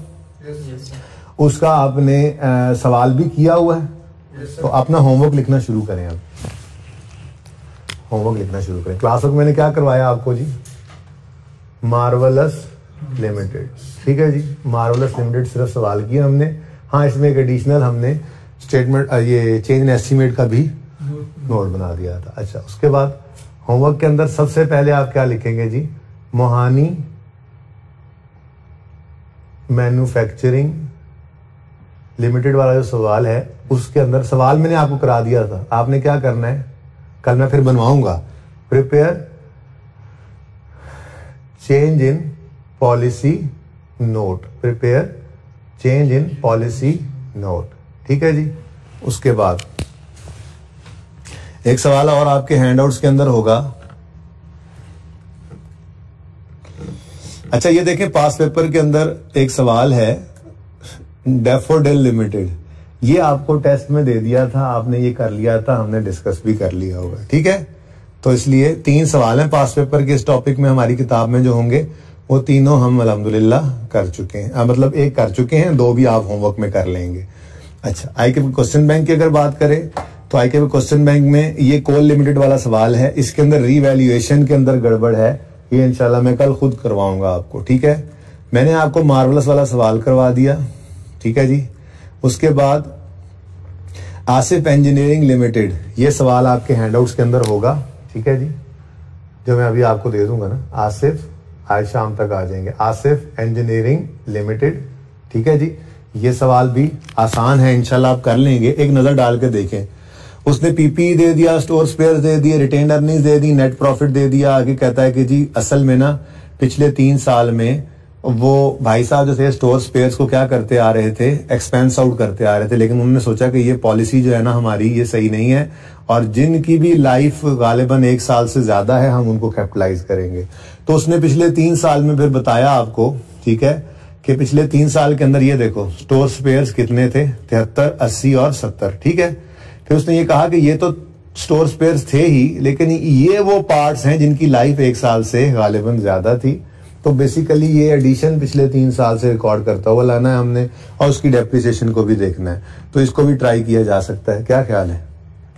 Yes, उसका आपने आ, सवाल भी किया हुआ है? Yes, तो अपना होमवर्क लिखना शुरू करें अब होमवर्क लिखना शुरू करें। क्लास वर्क मैंने क्या करवाया आपको जी? मार्वलस लिमिटेड ठीक है जी मार्वलस लिमिटेड सिर्फ़ सवाल किया हमने। हाँ इसमें एक एडिशनल हमने स्टेटमेंट ये चेंज इन एस्टीमेट का भी नोट बना दिया था। अच्छा उसके बाद होमवर्क के अंदर सबसे पहले आप क्या लिखेंगे जी? मोहानी मैन्युफैक्चरिंग लिमिटेड वाला जो सवाल है, उसके अंदर सवाल मैंने आपको करा दिया था। आपने क्या करना है? कल मैं फिर बनवाऊँगा। Prepare change in policy note prepare change in policy note ठीक है जी? उसके बाद, एक सवाल और आपके हैंडआउट्स के अंदर होगा। अच्छा ये देखें पास पेपर के अंदर एक सवाल है डेफोडेल लिमिटेड ये आपको टेस्ट में दे दिया था, आपने ये कर लिया था, हमने डिस्कस भी कर लिया होगा। ठीक है? तो इसलिए तीन सवाल हैं पास पेपर के इस टॉपिक में, हमारी किताब में जो होंगे। वो तीनों हम अलहमदुल्ला कर चुके हैं। मतलब एक कर चुके हैं, दो भी आप होमवर्क में कर लेंगे। अच्छा आई के क्वेश्चन बैंक की अगर बात करें तो आई के क्वेश्चन बैंक में ये कोल लिमिटेड वाला सवाल है। इसके अंदर रीवैल्यूएशन के अंदर गड़बड़ है। ये इनशाला मैं कल खुद करवाऊँगा आपको, ठीक है? मैंने आपको मार्वलस वाला सवाल करवा दिया, ठीक है जी? उसके बाद आसिफ इंजीनियरिंग लिमिटेड ये सवाल आपके हैंडआउट्स के अंदर होगा, ठीक है जी? जो मैं अभी आपको दे दूँगा ना, आसिफ आज शाम तक आ जाएँगे। आसिफ इंजीनियरिंग लिमिटेड ठीक है जी? ये सवाल भी आसान है, इंशाल्लाह आप कर लेंगे। एक नज़र डाल के देखें। उसने पीपी दे दिया स्टोर स्पेयर दे दिए रिटेन अर्निंग दे दी नेट प्रॉफिट दे दिया। आगे कहता है कि जी, असल में ना, पिछले तीन साल में वो भाई साहब जो थे स्टोर स्पेयर्स को क्या करते आ रहे थे? एक्सपेंस आउट करते आ रहे थे। लेकिन उन्होंने सोचा कि ये पॉलिसी जो है ना हमारी, ये सही नहीं है। और जिनकी भी लाइफ गालिबन एक साल से ज़्यादा है, हम उनको कैपिटलाइज करेंगे। तो उसने पिछले तीन साल में फिर बताया आपको, ठीक है, कि पिछले तीन साल के अंदर ये देखो स्टोर स्पेयर्स कितने थे? तिहत्तर, अस्सी और सत्तर, ठीक है? फिर उसने ये कहा कि ये तो स्टोर स्पेयर्स थे ही, लेकिन ये वो पार्ट्स हैं जिनकी लाइफ एक साल से गालिबन ज़्यादा थी। तो बेसिकली ये एडिशन पिछले तीन साल से रिकॉर्ड करता हुआ लाना है हमने, और उसकी डेप्रिसिएशन को भी देखना है। तो इसको भी ट्राई किया जा सकता है। क्या ख्याल है?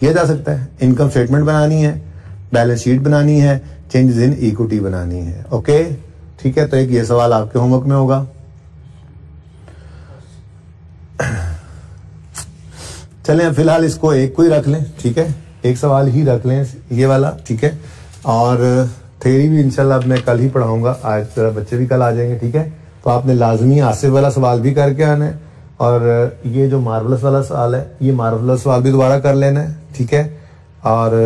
किया जा सकता है। इनकम स्टेटमेंट बनानी है बैलेंस शीट बनानी है चेंजेस इन इक्विटी बनानी है ओके ठीक है तो एक ये सवाल आपके होमवर्क में होगा चलें फ़िलहाल इसको एक को ही रख लें ठीक है एक सवाल ही रख लें ये वाला ठीक है और थेरी भी इंशाल्लाह मैं कल ही पढ़ाऊँगा आज जरा बच्चे भी कल आ जाएँगे ठीक है तो आपने लाजमी आसिफ वाला सवाल भी करके आना है और ये जो मार्वलस वाला सवाल है ये मार्वलस सवाल भी दोबारा कर लेना है ठीक है और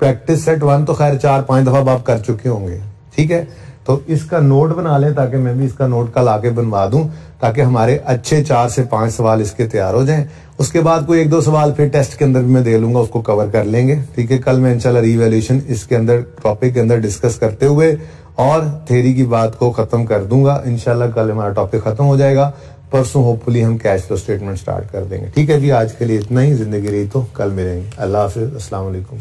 प्रैक्टिस सेट वन तो खैर चार, पाँच दफ़ा आप कर चुके होंगे। ठीक है? तो इसका नोट बना लें ताकि मैं भी इसका नोट कल आके बनवा दूँ, ताकि हमारे अच्छे चार से पाँच सवाल इसके तैयार हो जाएँ। उसके बाद कोई एक दो सवाल फिर टेस्ट के अंदर भी मैं दे लूँगा, उसको कवर कर लेंगे। ठीक है? कल मैं इंशाल्लाह रीवैल्यूएशन इसके अंदर टॉपिक के अंदर डिस्कस करते हुए और थेरी की बात को खत्म कर दूँगा। इनशाला कल हमारा टॉपिक खत्म हो जाएगा। परसों होपफुली हम कैश फ्लो स्टेटमेंट स्टार्ट कर देंगे। ठीक है जी? आज के लिए इतना ही। ज़िंदगी रही तो कल मिलेंगे। अल्लाह हाफिज। वालेकुम